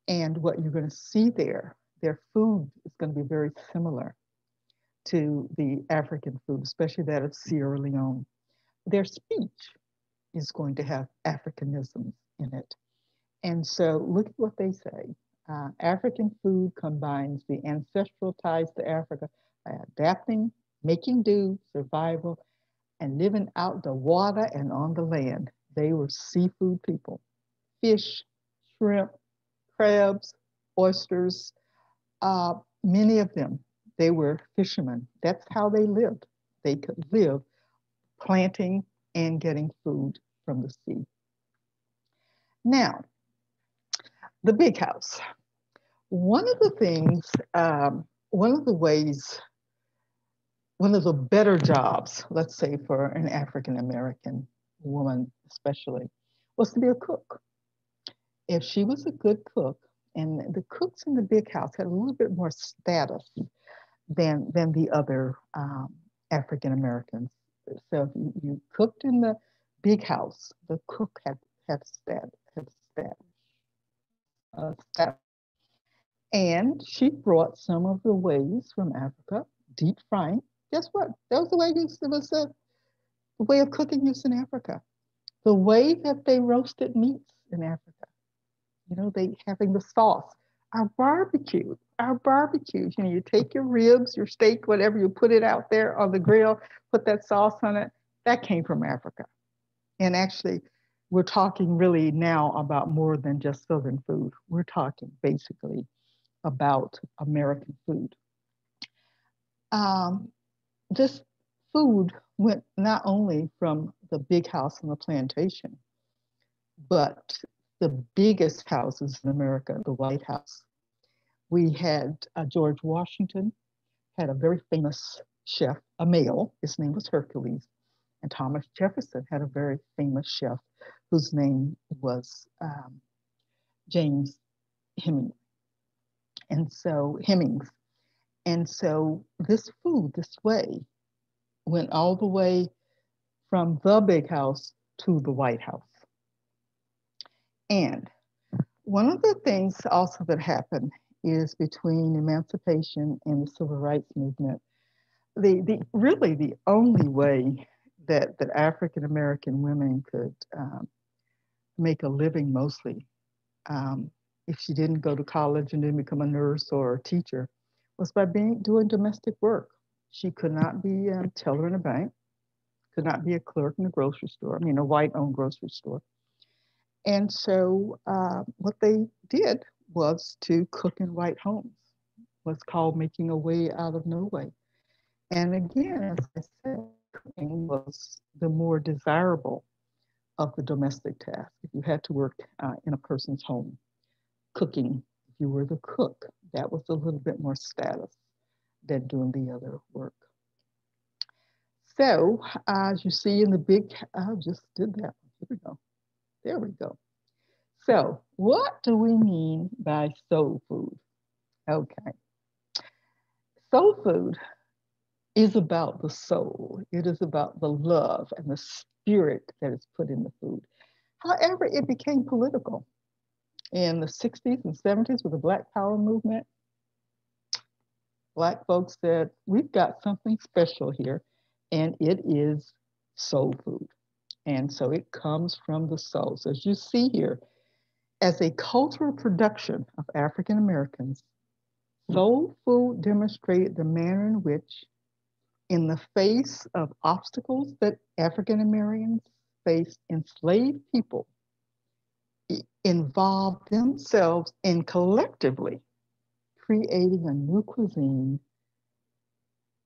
And what you're going to see there, their food is going to be very similar to the African food, especially that of Sierra Leone. Their speech is going to have Africanisms in it. And so look at what they say. Uh, African food combines the ancestral ties to Africa by adapting, making do, survival, and living out the water and on the land. They were seafood people. Fish, shrimp, crabs, oysters, uh, many of them, they were fishermen. That's how they lived. They could live planting and getting food from the sea. Now, the big house. One of the things, um, one of the ways, one of the better jobs, let's say for an African American woman especially, was to be a cook if she was a good cook, and the cooks in the big house had a little bit more status than than the other um, African Americans. So if you, cooked in the big house, the cook had had stat had status. Uh, status. And she brought some of the ways from Africa, deep frying. Guess what? That was the way it was a the way of cooking used in Africa. The way that they roasted meats in Africa you know, they having the sauce. Our barbecue, our barbecues, you know, you take your ribs, your steak, whatever, you put it out there on the grill, put that sauce on it. That came from Africa. And actually, we're talking really now about more than just Southern food. We're talking basically about American food. Um, this food went not only from the big house and the plantation, but the biggest houses in America, the White House. We had uh, George Washington, had a very famous chef, a male, his name was Hercules. And Thomas Jefferson had a very famous chef whose name was um, James Hemingway. And so, Hemings. And so, this food, this way, went all the way from the big house to the White House. And One of the things also that happened is between emancipation and the civil rights movement, the, the really the only way that, that African American women could um, make a living mostly um, if she didn't go to college and didn't become a nurse or a teacher was by being doing domestic work. She could not be a teller in a bank, could not be a clerk in a grocery store, I mean, a white owned grocery store. And so uh, what they did was to cook in white homes, was called making a way out of no way. And again, as I said, cooking was the more desirable of the domestic task. If you had to work uh, in a person's home, cooking, if you were the cook, that was a little bit more status than doing the other work. So as you see in the big, I just did that. Here we go. There we go. So what do we mean by soul food? Okay. Soul food is about the soul. It is about the love and the spirit that is put in the food. However, it became political in the 60s and 70s with the Black Power movement. Black folks said, we've got something special here, and it is soul food. And so it comes from the soul. So as you see here, as a cultural production of African Americans, soul food demonstrated the manner in which, in the face of obstacles that African Americans faced, enslaved people involved themselves in collectively creating a new cuisine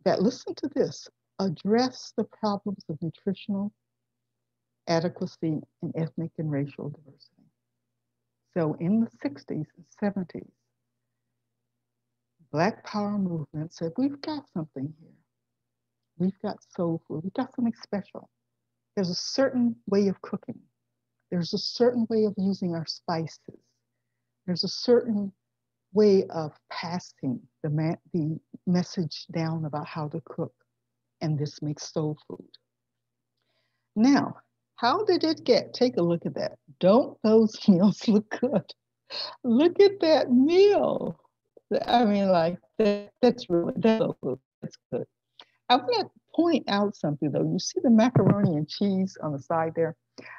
that, listen to this, address the problems of nutritional adequacy and ethnic and racial diversity. So in the 60s and 70s, Black Power movement said, we've got something here. We've got soul food. We've got something special. There's a certain way of cooking. There's a certain way of using our spices. There's a certain way of passing the, ma- the message down about how to cook. And this makes soul food. Now, how did it get? Take a look at that. Don't those meals look good? Look at that meal. I mean, like that, that's really that's, good. I want to point out something though. You see the macaroni and cheese on the side there?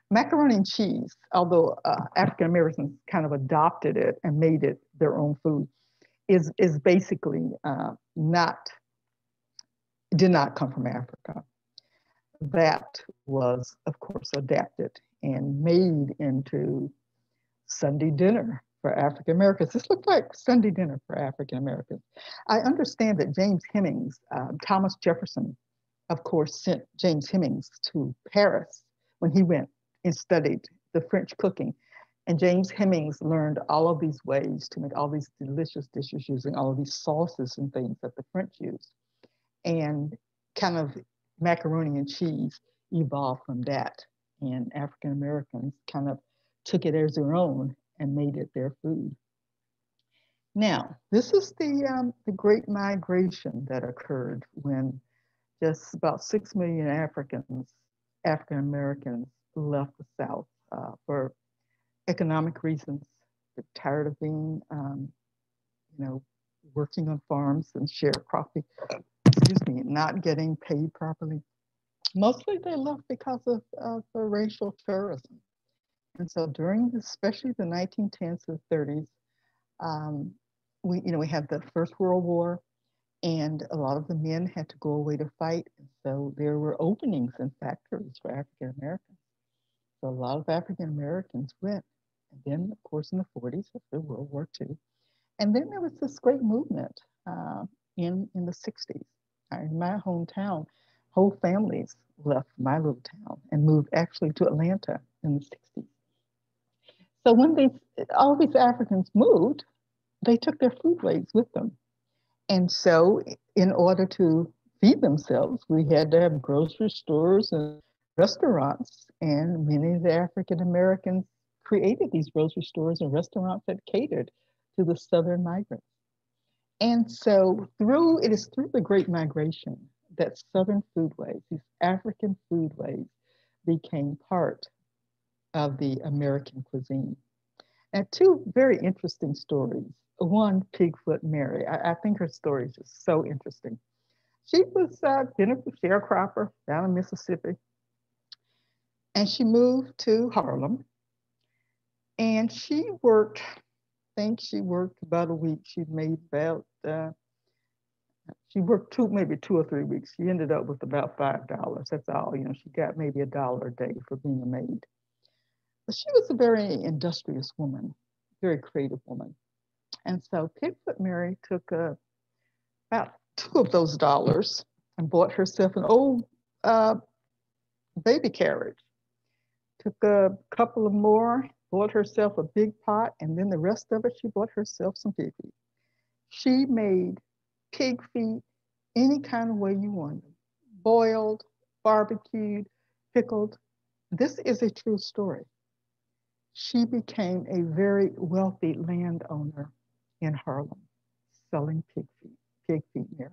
Macaroni and cheese, although uh, African Americans kind of adopted it and made it their own food, is, is basically uh, not, did not come from Africa. That was, of course, adapted and made into Sunday dinner for African Americans. This looked like Sunday dinner for African Americans. I understand that James Hemings, uh, Thomas Jefferson, of course, sent James Hemings to Paris when he went and studied the French cooking. And James Hemings learned all of these ways to make all these delicious dishes using all of these sauces and things that the French used. And kind of macaroni and cheese evolved from that. And African Americans kind of took it as their own and made it their food. Now, this is the, um, the Great Migration that occurred when just about 6 million Africans, African Americans, left the South uh, for economic reasons. They're tired of being, um, you know, working on farms and sharecropping, excuse me, not getting paid properly. Mostly they left because of, the racial terrorism. And so during, especially the 1910s and 30s, um, we, you know, we had the First World War, and a lot of the men had to go away to fight. So there were openings in factories for African Americans. So a lot of African Americans went. And then, of course, in the 40s, after World War II. And then there was this great movement uh, in, in the 60s. In my hometown, whole families left my little town and moved actually to Atlanta in the 60s. So when these, all these Africans moved, they took their foodways with them. And so, in order to feed themselves, we had to have grocery stores and restaurants. And many of the African Americans created these grocery stores and restaurants that catered to the Southern migrants. And so, through it is through the Great Migration that Southern foodways, these African foodways, became part of the American cuisine. And two very interesting stories. One, Pigfoot Mary. I, I think her story is just so interesting. She was a sharecropper down in Mississippi, and she moved to Harlem. And she worked, I think she worked about a week. She made about, uh, she worked two, maybe two or three weeks. She ended up with about $5. That's all. You know, she got maybe a dollar a day for being a maid. But she was a very industrious woman, very creative woman. And so Pigfoot Mary took uh, about two of those dollars and bought herself an old uh, baby carriage. Took a couple of more, bought herself a big pot, and then the rest of it, she bought herself some pig. She made pig feet any kind of way you want them boiled, barbecued, pickled. This is a true story. She became a very wealthy landowner in Harlem selling pig feet, pig feet Mary.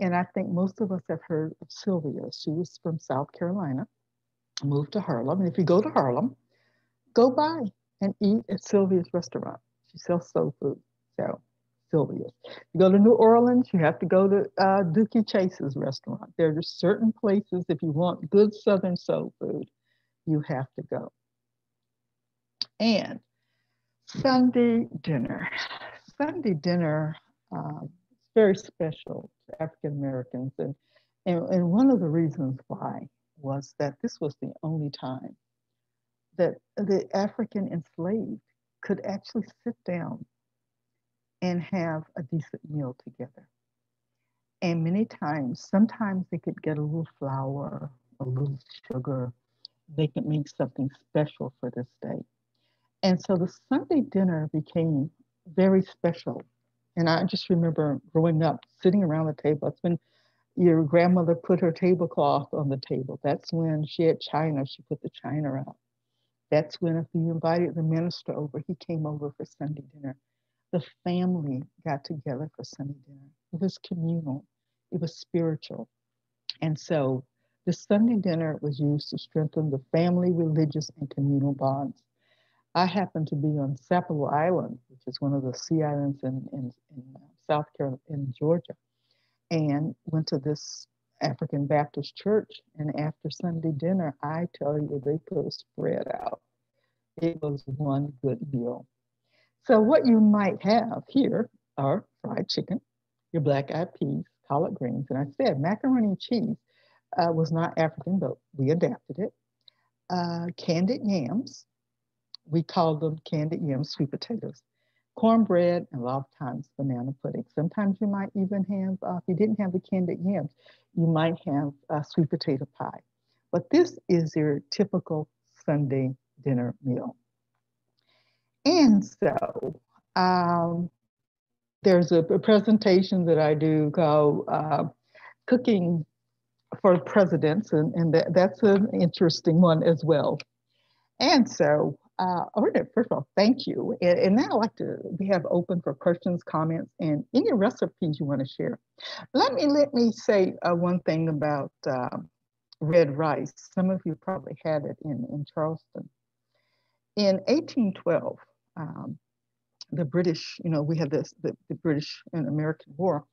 And I think most of us have heard of Sylvia. She was from South Carolina, moved to Harlem. And if you go to Harlem, go by and eat at Sylvia's restaurant. She sells soul food. So Sylvia's. You go to New Orleans, you have to go to uh, Dooky Chase's restaurant. There are certain places, if you want good Southern soul food, you have to go. And Sunday dinner. Sunday dinner um, is very special to African Americans. And, and, and one of the reasons why was that this was the only time that the African enslaved could actually sit down and have a decent meal together. And many times, sometimes they could get a little flour, a little sugar. They could make something special for this day. And so the Sunday dinner became very special. And I just remember growing up, sitting around the table. That's when your grandmother put her tablecloth on the table. That's when she had china, she put the china out. That's when if you invited the minister over, he came over for Sunday dinner. The family got together for Sunday dinner. It was communal, it was spiritual. And so the Sunday dinner was used to strengthen the family, religious, and communal bonds. I happened to be on Sapelo Island, which is one of the sea islands in, in, in uh, South Carolina, in Georgia, and went to this African Baptist church. And after Sunday dinner, I tell you, they put a spread out. It was one good meal. So, what you might have here are fried chicken, your black eyed peas, collard greens. And I said macaroni and cheese uh, was not African, but we adapted it. Uh, candied yams, we call them candied yams, sweet potatoes, cornbread, and a lot of times banana pudding. Sometimes you might even have, uh, if you didn't have the candied yams, you might have a sweet potato pie. But this is your typical Sunday dinner meal. And so um, there's a, a, presentation that I do called uh, Cooking for Presidents, and, and that, that's an interesting one as well. And so uh, first of all, thank you. And, and, now I'd like to, we have open for questions, comments, and any recipes you want to share. Let me, let me say uh, one thing about uh, red rice. Some of you probably had it in, in Charleston. In 1812, um, the British, you know, we had this, the, the British and American War,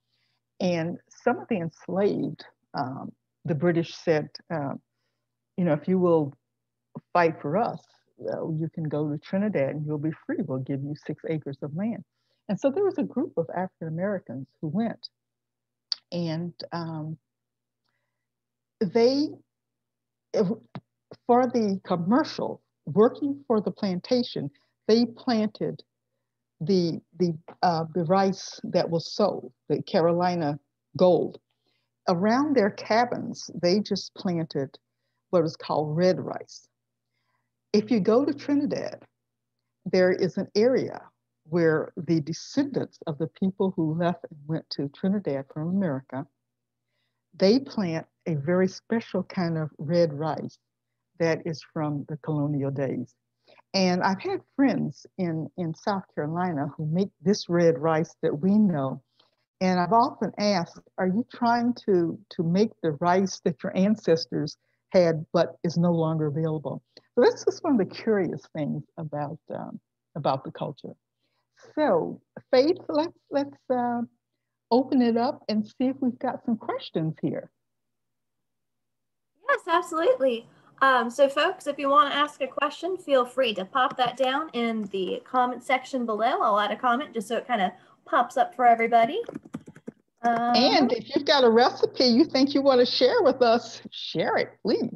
and some of the enslaved, um, the British said, uh, you know, if you will fight for us, you can go to Trinidad and you'll be free. We'll give you six acres of land. And so there was a group of African Americans who went. And um, they, for the commercial, working for the plantation, they planted the, the, uh, the rice that was sold, the Carolina gold. Around their cabins, they just planted what was called red rice. If you go to Trinidad, there is an area where the descendants of the people who left and went to Trinidad from America, they plant a very special kind of red rice that is from the colonial days. And I've had friends in, in South Carolina who make this red rice that we know. And I've often asked, are you trying to, to make the rice that your ancestors had but is no longer available? So that's just one of the curious things about um, about the culture. So, Faith, let's let's uh, open it up and see if we've got some questions here. Yes, absolutely. Um, so, folks, if you want to ask a question, feel free to pop that down in the comment section below. I'll add a comment just so it kind of pops up for everybody. Um, and if you've got a recipe you think you want to share with us, share it, please.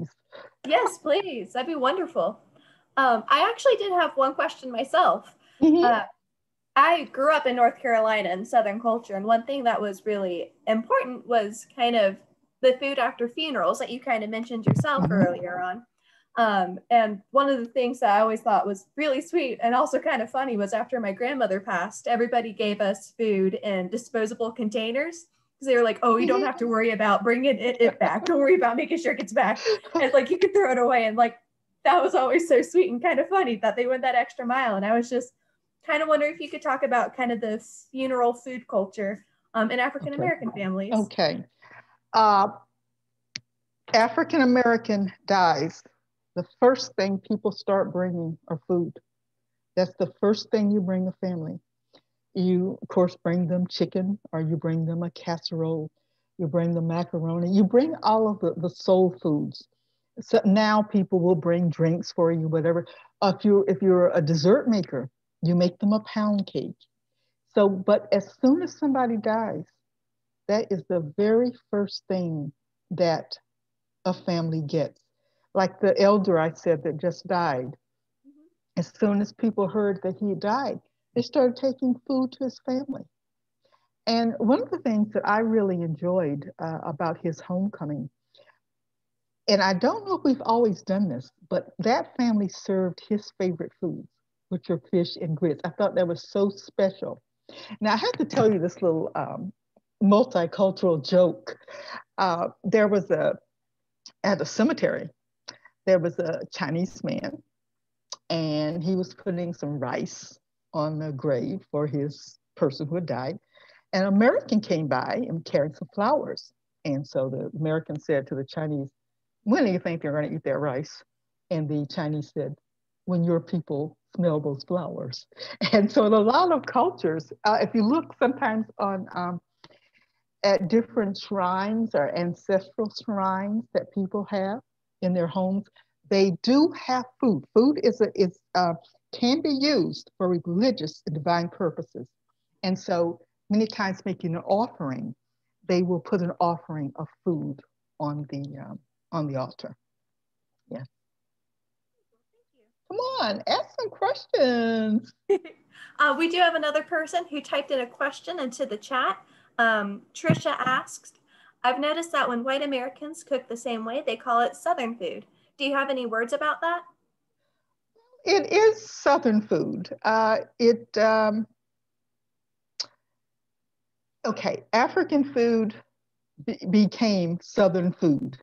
Yes, please. That'd be wonderful. Um, I actually did have one question myself. Mm-hmm. Uh, I grew up in North Carolina in Southern culture, and one thing that was really important was kind of the food after funerals that you kind of mentioned yourself mm-hmm. earlier on. Um, and one of the things that I always thought was really sweet and also kind of funny was after my grandmother passed, everybody gave us food in disposable containers because they were like, "Oh, you don't have to mm-hmm. worry about bringing it, it back. Don't worry about making sure it gets back." And like you could throw it away, and like that was always so sweet and kind of funny that they went that extra mile. And I was just kind of wondering if you could talk about kind of the funeral food culture um, in African American okay. families. Okay. Uh, African American dies, the first thing people start bringing are food. That's the first thing you bring a family. You, of course, bring them chicken or you bring them a casserole, you bring them macaroni, you bring all of the, the soul foods. So now people will bring drinks for you, whatever. If you're if you're a dessert maker, you make them a pound cake. So, but as soon as somebody dies, that is the very first thing that a family gets. Like the elder I said that just died. Mm-hmm. As soon as people heard that he died, they started taking food to his family. And one of the things that I really enjoyed uh, about his homecoming, and I don't know if we've always done this, but that family served his favorite foods, which are fish and grits. I thought that was so special. Now, I have to tell you this little um, multicultural joke. Uh, there was a, at a cemetery, there was a Chinese man and he was putting some rice on the grave for his person who had died. An American came by and carried some flowers. And so the American said to the Chinese, when do you think they're going to eat their rice? And the Chinese said, when your people smell those flowers. And so in a lot of cultures, uh, if you look sometimes on um, at different shrines or ancestral shrines that people have in their homes, they do have food. Food is a, is uh, can be used for religious and divine purposes. And so many times making an offering, they will put an offering of food on the um, on the altar. Yeah. Come on, ask some questions. uh, we do have another person who typed in a question into the chat. Um, Trisha asks, I've noticed that when white Americans cook the same way, they call it Southern food. Do you have any words about that? It is Southern food. Uh, it, um, okay, African food be became Southern food.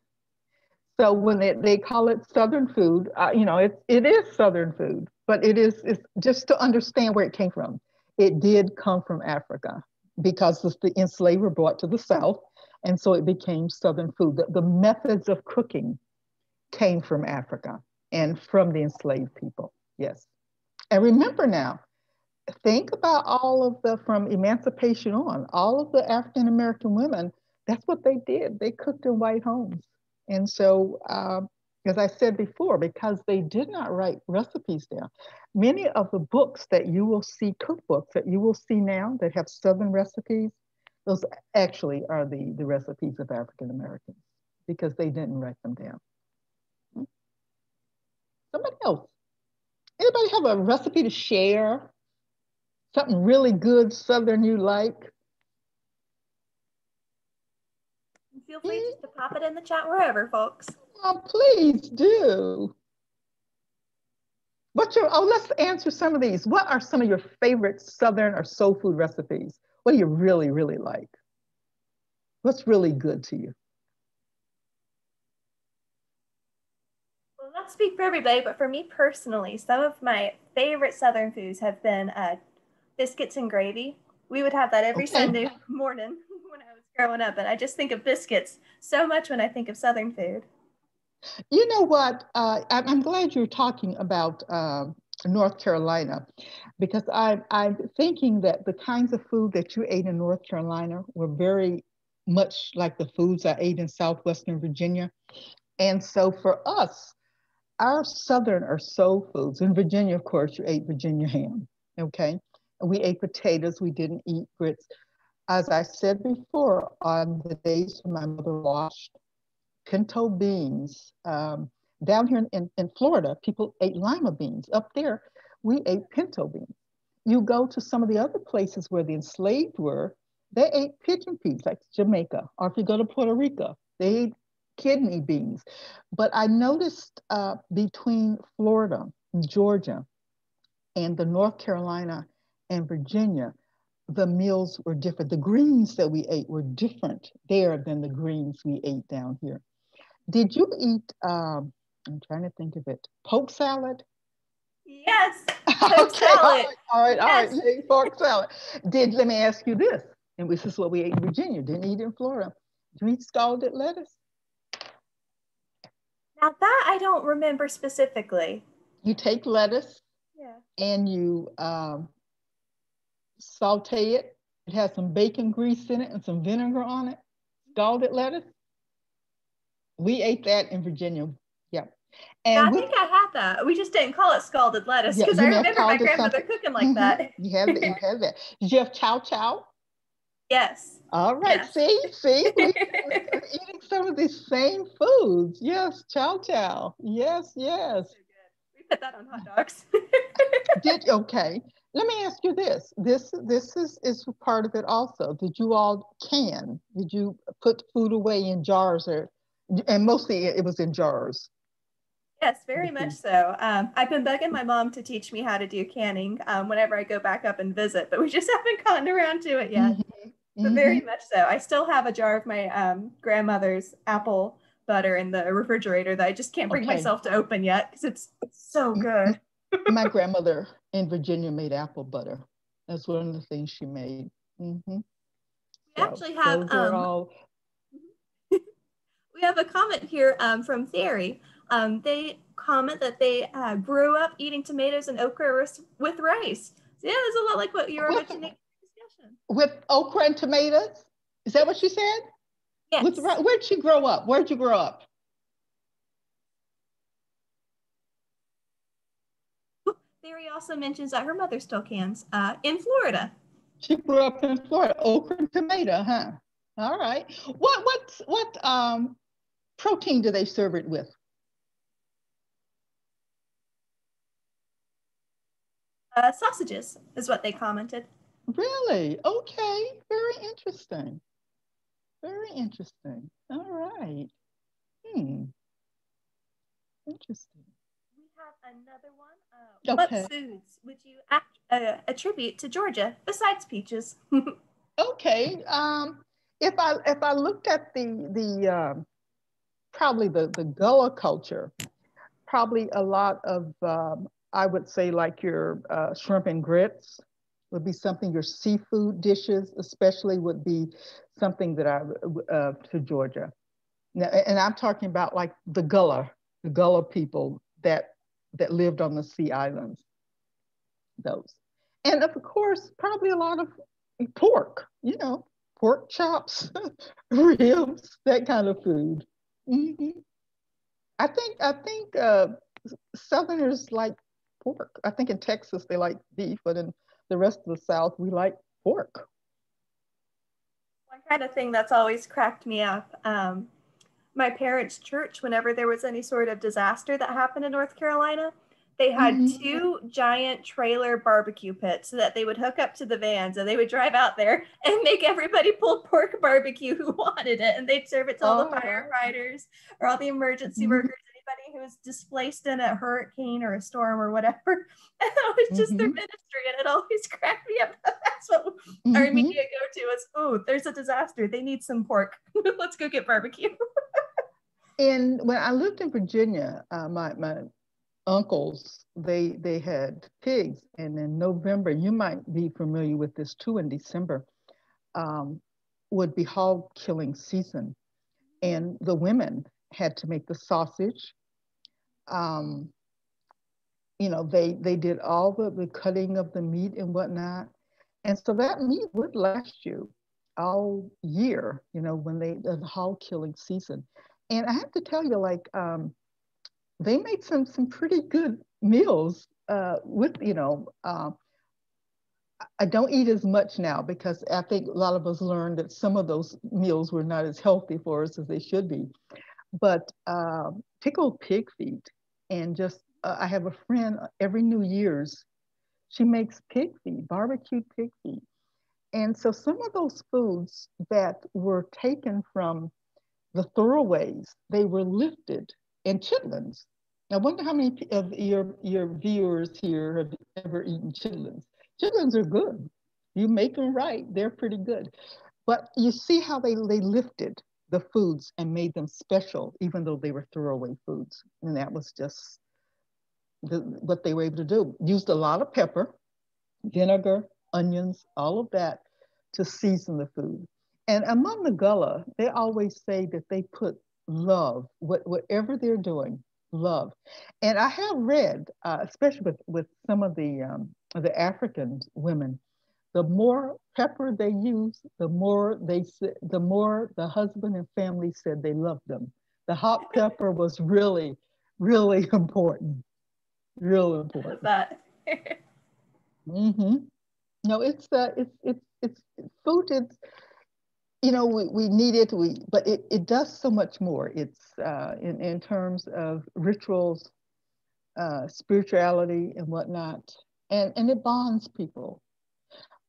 So when it, they call it Southern food, uh, you know, it, it is Southern food, but it is it's just to understand where it came from. It did come from Africa because the enslaved were brought to the South, and so it became Southern food. The, the methods of cooking came from Africa and from the enslaved people, yes. And remember now, think about all of the, from emancipation on, all of the African American women, that's what they did. They cooked in white homes. And so um, as I said before, because they did not write recipes down, many of the books that you will see, cookbooks that you will see now that have Southern recipes, those actually are the, the recipes of African Americans because they didn't write them down. Hmm? Somebody else. Anybody have a recipe to share? Something really good Southern you like? Feel free -hmm. to pop it in the chat wherever, folks. Oh, please do. What's your, oh, let's answer some of these. What are some of your favorite Southern or soul food recipes? What do you really, really like? What's really good to you? Well, not speak for everybody, but for me personally, some of my favorite Southern foods have been uh, biscuits and gravy. We would have that every okay. Sunday morning when I was growing up, and I just think of biscuits so much when I think of Southern food. You know what? Uh, I'm glad you're talking about uh, North Carolina because I, I'm thinking that the kinds of food that you ate in North Carolina were very much like the foods I ate in Southwestern Virginia. And so for us, our Southern or soul foods, in Virginia, of course, you ate Virginia ham, okay? We ate potatoes, we didn't eat grits. As I said before, on the days when my mother washed pinto beans, um, down here in, in Florida, people ate lima beans. Up there, we ate pinto beans. You go to some of the other places where the enslaved were, they ate pigeon peas, like Jamaica. Or if you go to Puerto Rico, they ate kidney beans. But I noticed uh, between Florida, Georgia, and the North Carolina and Virginia, the meals were different. The greens that we ate were different there than the greens we ate down here. Did you eat um, I'm trying to think of it. Poke salad? Yes. Poke okay, salad. All right, all right, yes. all right. Poke salad. Did let me ask you this, and this is what we ate in Virginia, didn't eat in Florida. Do you eat scalded lettuce? Now that I don't remember specifically. You take lettuce yeah. and you um, saute it. It has some bacon grease in it and some vinegar on it. Scalded lettuce. We ate that in Virginia Yep. and I think I had that. We just didn't call it scalded lettuce because yeah, I remember my grandmother cooking like that. Mm-hmm. you have that. You have that. Did you have chow chow? Yes. All right. See, see, we, are eating some of these same foods. Yes, chow chow. Yes, yes. We put that on hot dogs. Did okay. Let me ask you this. This this is is part of it also. Did you all can? Did you put food away in jars or and mostly it was in jars? Yes, very much so. Um, I've been begging my mom to teach me how to do canning um, whenever I go back up and visit, but we just haven't gotten around to it yet. Mm-hmm. But very mm-hmm. much so. I still have a jar of my um, grandmother's apple butter in the refrigerator that I just can't bring okay. myself to open yet because it's so mm-hmm. good. my grandmother in Virginia made apple butter. That's one of the things she made. Mm-hmm. We so actually have um, all... we have a comment here um, from Theory. Um, they comment that they uh, grew up eating tomatoes and okra with rice. So yeah, it's a lot like what you were with, mentioning discussion. With okra and tomatoes? Is that what she said? Yes. With, where'd she grow up? Where'd you grow up? Theory also mentions that her mother still cans uh, in Florida. She grew up in Florida, okra and tomato, huh? All right. What what what um protein do they serve it with? Uh, sausages is what they commented. Really? Okay. Very interesting. Very interesting. All right. Hmm. Interesting. We have another one. Uh, okay. What foods would you act, uh, attribute to Georgia besides peaches? okay. Um, if I if I looked at the the um, probably the the Gullah culture, probably a lot of um, I would say like your uh, shrimp and grits would be something, your seafood dishes especially would be something that I, uh, to Georgia. Now, and I'm talking about like the Gullah, the Gullah people that, that lived on the sea islands, those. And of course, probably a lot of pork, you know, pork chops, ribs, that kind of food. Mm-hmm. I think I think uh, Southerners like pork. I think in Texas they like beef, but in the rest of the South we like pork. One kind of thing that's always cracked me up. Um, my parents' church, whenever there was any sort of disaster that happened in North Carolina, they had mm-hmm. two giant trailer barbecue pits so that they would hook up to the vans and they would drive out there and make everybody pulled pork barbecue who wanted it and they'd serve it to all oh. the firefighters or all the emergency mm-hmm. workers anybody who was displaced in a hurricane or a storm or whatever. And that was just mm-hmm. their ministry. And it always cracked me up. That's what mm-hmm. our immediate go to is oh, there's a disaster. They need some pork. Let's go get barbecue. and when I lived in Virginia, uh, my, my uncles, they, they had pigs. And in November, you might be familiar with this too, in December, um, would be hog killing season. And the women had to make the sausage. Um, you know, they they did all the, the cutting of the meat and whatnot. And so that meat would last you all year, you know, when they the hog killing season. And I have to tell you, like, um, they made some some pretty good meals uh, with, you know, uh, I don't eat as much now because I think a lot of us learned that some of those meals were not as healthy for us as they should be. But uh, pickled pig feet and just, uh, I have a friend every New Year's, she makes pig feet, barbecued pig feet. And so some of those foods that were taken from the throwaways, they were lifted in chitlins. I wonder how many of your, your viewers here have ever eaten chitlins. Chitlins are good. You make them right, they're pretty good. But you see how they, they lifted the foods and made them special, even though they were throwaway foods. And that was just the, what they were able to do. Used a lot of pepper, vinegar, onions, all of that to season the food. And among the Gullah, they always say that they put love, what, whatever they're doing, love. And I have read, uh, especially with, with some of the, um, the African women, the more pepper they use, the more they the more the husband and family said they loved them. The hot pepper was really, really important. Real important. That. mm-hmm. No, it's uh, it's it's it's food. It's you know we, we need it. We but it, it does so much more. It's uh, in in terms of rituals, uh, spirituality, and whatnot, and and it bonds people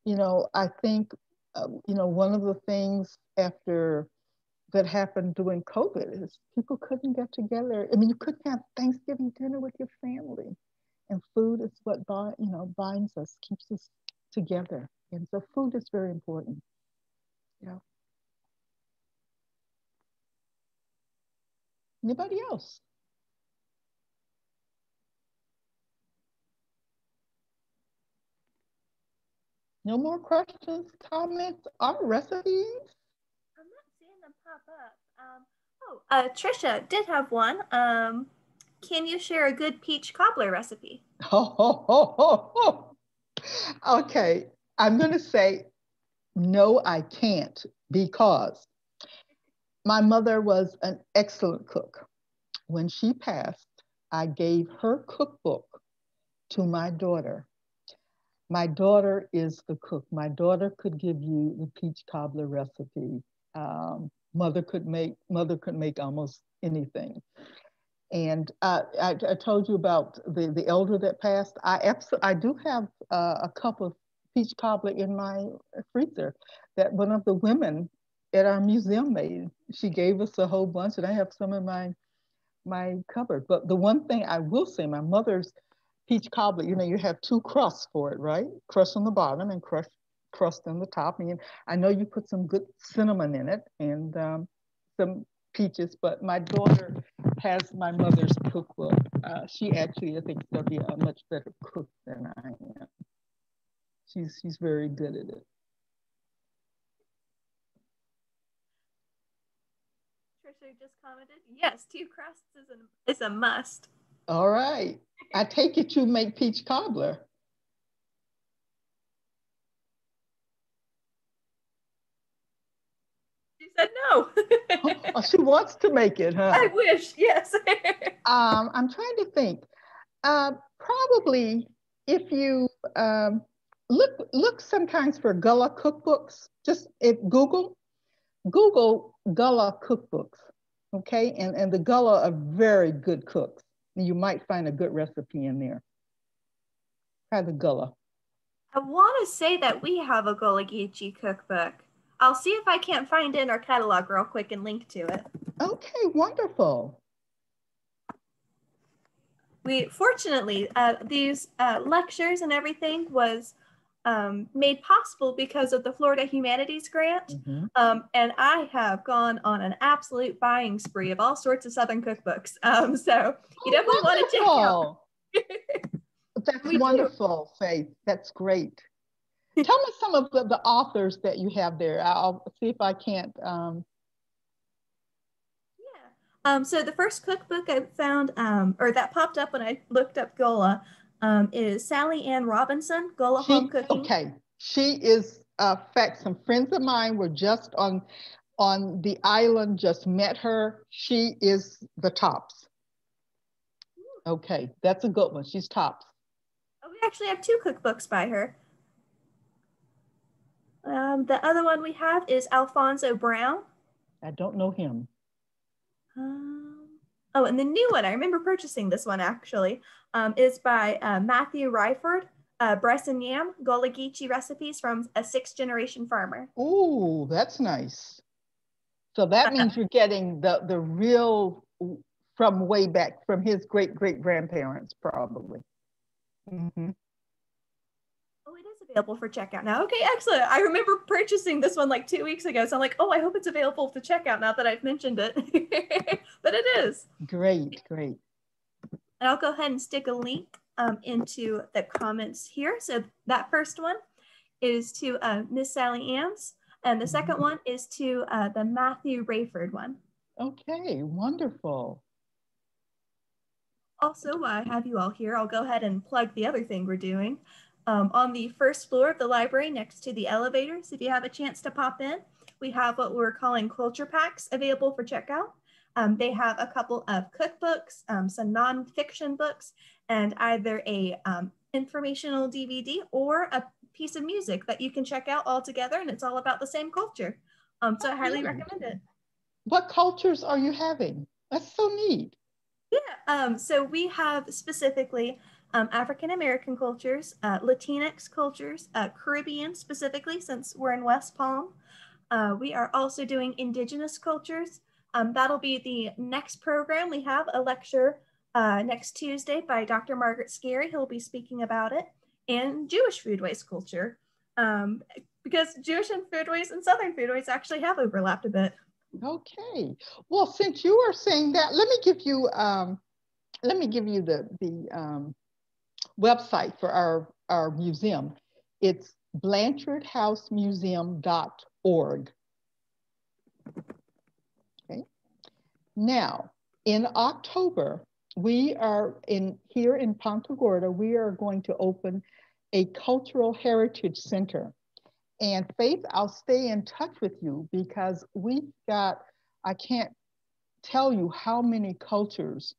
you know, I think, uh, you know, one of the things after that happened during COVID is people couldn't get together. I mean, you couldn't have Thanksgiving dinner with your family, and food is what bind, you know binds us, keeps us together, and so food is very important. Yeah. Anybody else? No more questions, comments, or recipes? I'm not seeing them pop up. Um, oh, uh, Trisha did have one. Um, can you share a good peach cobbler recipe? Oh, oh, oh, oh, oh. Okay, I'm going to say no, I can't because my mother was an excellent cook. When she passed, I gave her cookbook to my daughter my daughter is the cook. My daughter could give you the peach cobbler recipe. Um, mother could make mother could make almost anything. And uh, I, I, told you about the, the elder that passed. I I do have uh, a cup of peach cobbler in my freezer that one of the women at our museum made. She gave us a whole bunch, and I have some in my my cupboard. But the one thing I will say, my mother's peach cobbler, you know, you have two crusts for it, right? Crust on the bottom and crust crust on the top. And I know you put some good cinnamon in it and um, some peaches, but my daughter has my mother's cookbook. Uh, she actually, I think, is going to be a much better cook than I am. She's, she's very good at it. Just commented, yes, two crusts is a, is a must. All right. I take it you make peach cobbler. She said no. oh, she wants to make it, huh? I wish, yes. um, I'm trying to think. Uh, probably if you um, look look sometimes for Gullah cookbooks, just if Google, Google Gullah cookbooks, okay? And, and the Gullah are very good cooks you might find a good recipe in there. Try the Gullah. I want to say that we have a Gullah Geechee cookbook. I'll see if I can't find it in our catalog real quick and link to it. Okay, wonderful. We fortunately uh, these uh, lectures and everything was um, made possible because of the Florida Humanities Grant. Mm-hmm. Um, and I have gone on an absolute buying spree of all sorts of Southern cookbooks. Um, so you oh, definitely want to check out. That's wonderful, do. Faith. That's great. Tell me some of the, the, authors that you have there. I'll see if I can't. Um... Um, so the first cookbook I found, um, or that popped up when I looked up Gullah, um, is Sally Ann Robinson, Gullah She- Home Cooking. Okay, she is, uh, fact, some friends of mine were just on, on the island, just met her. She is the tops. Okay, that's a good one. She's tops. Oh, we actually have two cookbooks by her. Um, the other one we have is Alphonso Brown. I don't know him. Um, oh, and the new one, I remember purchasing this one actually, um, is by uh, Matthew Raiford, uh, and Yam, Geechee recipes from a sixth generation farmer. Ooh, that's nice. So that means you're getting the, the real from way back from his great great grandparents, probably. Mhm. Available for checkout now. Okay, excellent. I remember purchasing this one like two weeks ago. So I'm like, oh, I hope it's available to checkout now that I've mentioned it. but it is. Great, great. And I'll go ahead and stick a link um, into the comments here. So that first one is to uh, Miss Sally Ann's, and the second one is to uh, the Matthew Raiford one. Okay, wonderful. Also, while I have you all here, I'll go ahead and plug the other thing we're doing. Um, on the first floor of the library next to the elevators, if you have a chance to pop in, we have what we're calling culture packs available for checkout. Um, they have a couple of cookbooks, um, some nonfiction books, and either a um, informational DVD or a piece of music that you can check out all together, and it's all about the same culture. Um, so I highly recommend it. What cultures are you having? That's so neat. Yeah, um, so we have specifically um, African American cultures, uh, Latinx cultures, uh, Caribbean specifically, since we're in West Palm. Uh, we are also doing Indigenous cultures. Um, that'll be the next program. We have a lecture uh, next Tuesday by Dr. Margaret Scary. He'll be speaking about it, and Jewish foodways culture. Um, because Jewish and foodways and Southern foodways actually have overlapped a bit. Okay. Well, since you are saying that, let me give you um, let me give you the the um, website for our our museum. It's BlanchardHouseMuseum.org. Okay. Now, in October, we are in here in Punta Gorda. We are going to open a cultural heritage center. And Faith, I'll stay in touch with you because we've got, I can't tell you how many cultures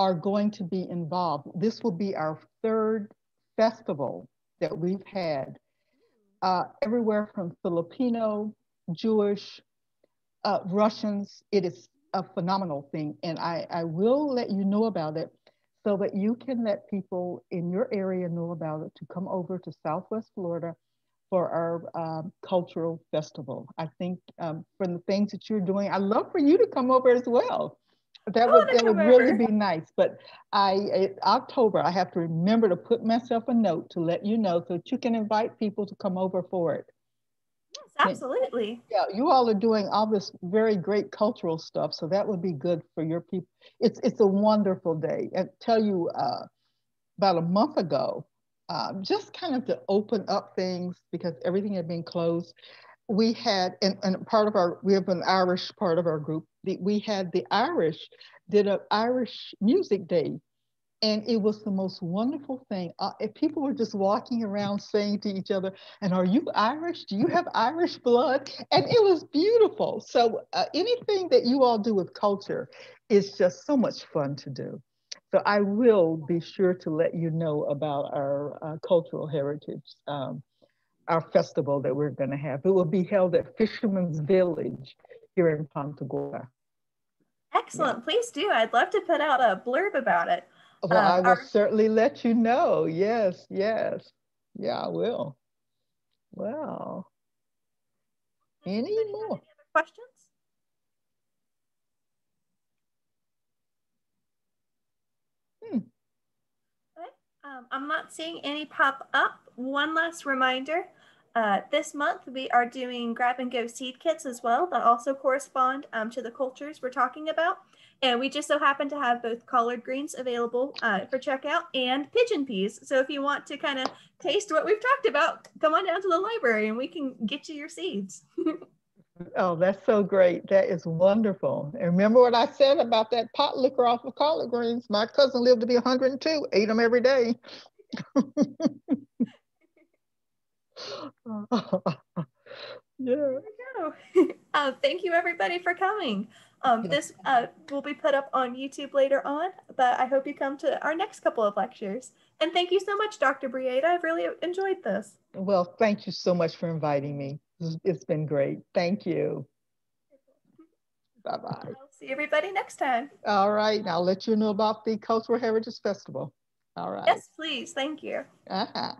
are going to be involved. This will be our third festival that we've had, uh, everywhere from Filipino, Jewish, uh, Russians. It is a phenomenal thing. And I, I will let you know about it so that you can let people in your area know about it to come over to Southwest Florida for our um, cultural festival. I think um, from the things that you're doing, I'd love for you to come over as well. That would that would really be nice. But I October, I have to remember to put myself a note to let you know so that you can invite people to come over for it. Yes, absolutely. Yeah, you all are doing all this very great cultural stuff, so that would be good for your people. It's it's a wonderful day. And tell you, uh, about a month ago, uh, just kind of to open up things because everything had been closed. We had, and, and part of our, we have an Irish part of our group. The, we had the Irish did an Irish music day and it was the most wonderful thing. Uh, if people were just walking around saying to each other, "And are you Irish? Do you have Irish blood?" And it was beautiful. So uh, anything that you all do with culture is just so much fun to do. So I will be sure to let you know about our uh, cultural heritage, um, our festival that we're going to have. It will be held at Fisherman's Village here in Punta Gorda. Excellent. Please do. I'd love to put out a blurb about it. Well, Um, I will our- certainly let you know. Yes, yes. Yeah, I will. Well, any more? Any other questions? Hmm. Okay. Um, I'm not seeing any pop up. One last reminder. Uh, this month we are doing grab and go seed kits as well that also correspond um, to the cultures we're talking about. And we just so happen to have both collard greens available uh, for checkout and pigeon peas. So if you want to kind of taste what we've talked about, come on down to the library and we can get you your seeds. Oh, that's so great. That is wonderful. And remember what I said about that pot liquor off of collard greens? My cousin lived to be 102, ate them every day. yeah. Uh, thank you everybody for coming. Um, this uh, will be put up on YouTube later on, but I hope you come to our next couple of lectures. And thank you so much, Dr. Bireda. I've really enjoyed this. Well, thank you so much for inviting me. It's been great. Thank you. Bye-bye. I'll see everybody next time. All right. I'll let you know about the Cultural Heritage Festival. All right. Yes, please. Thank you. Uh-huh.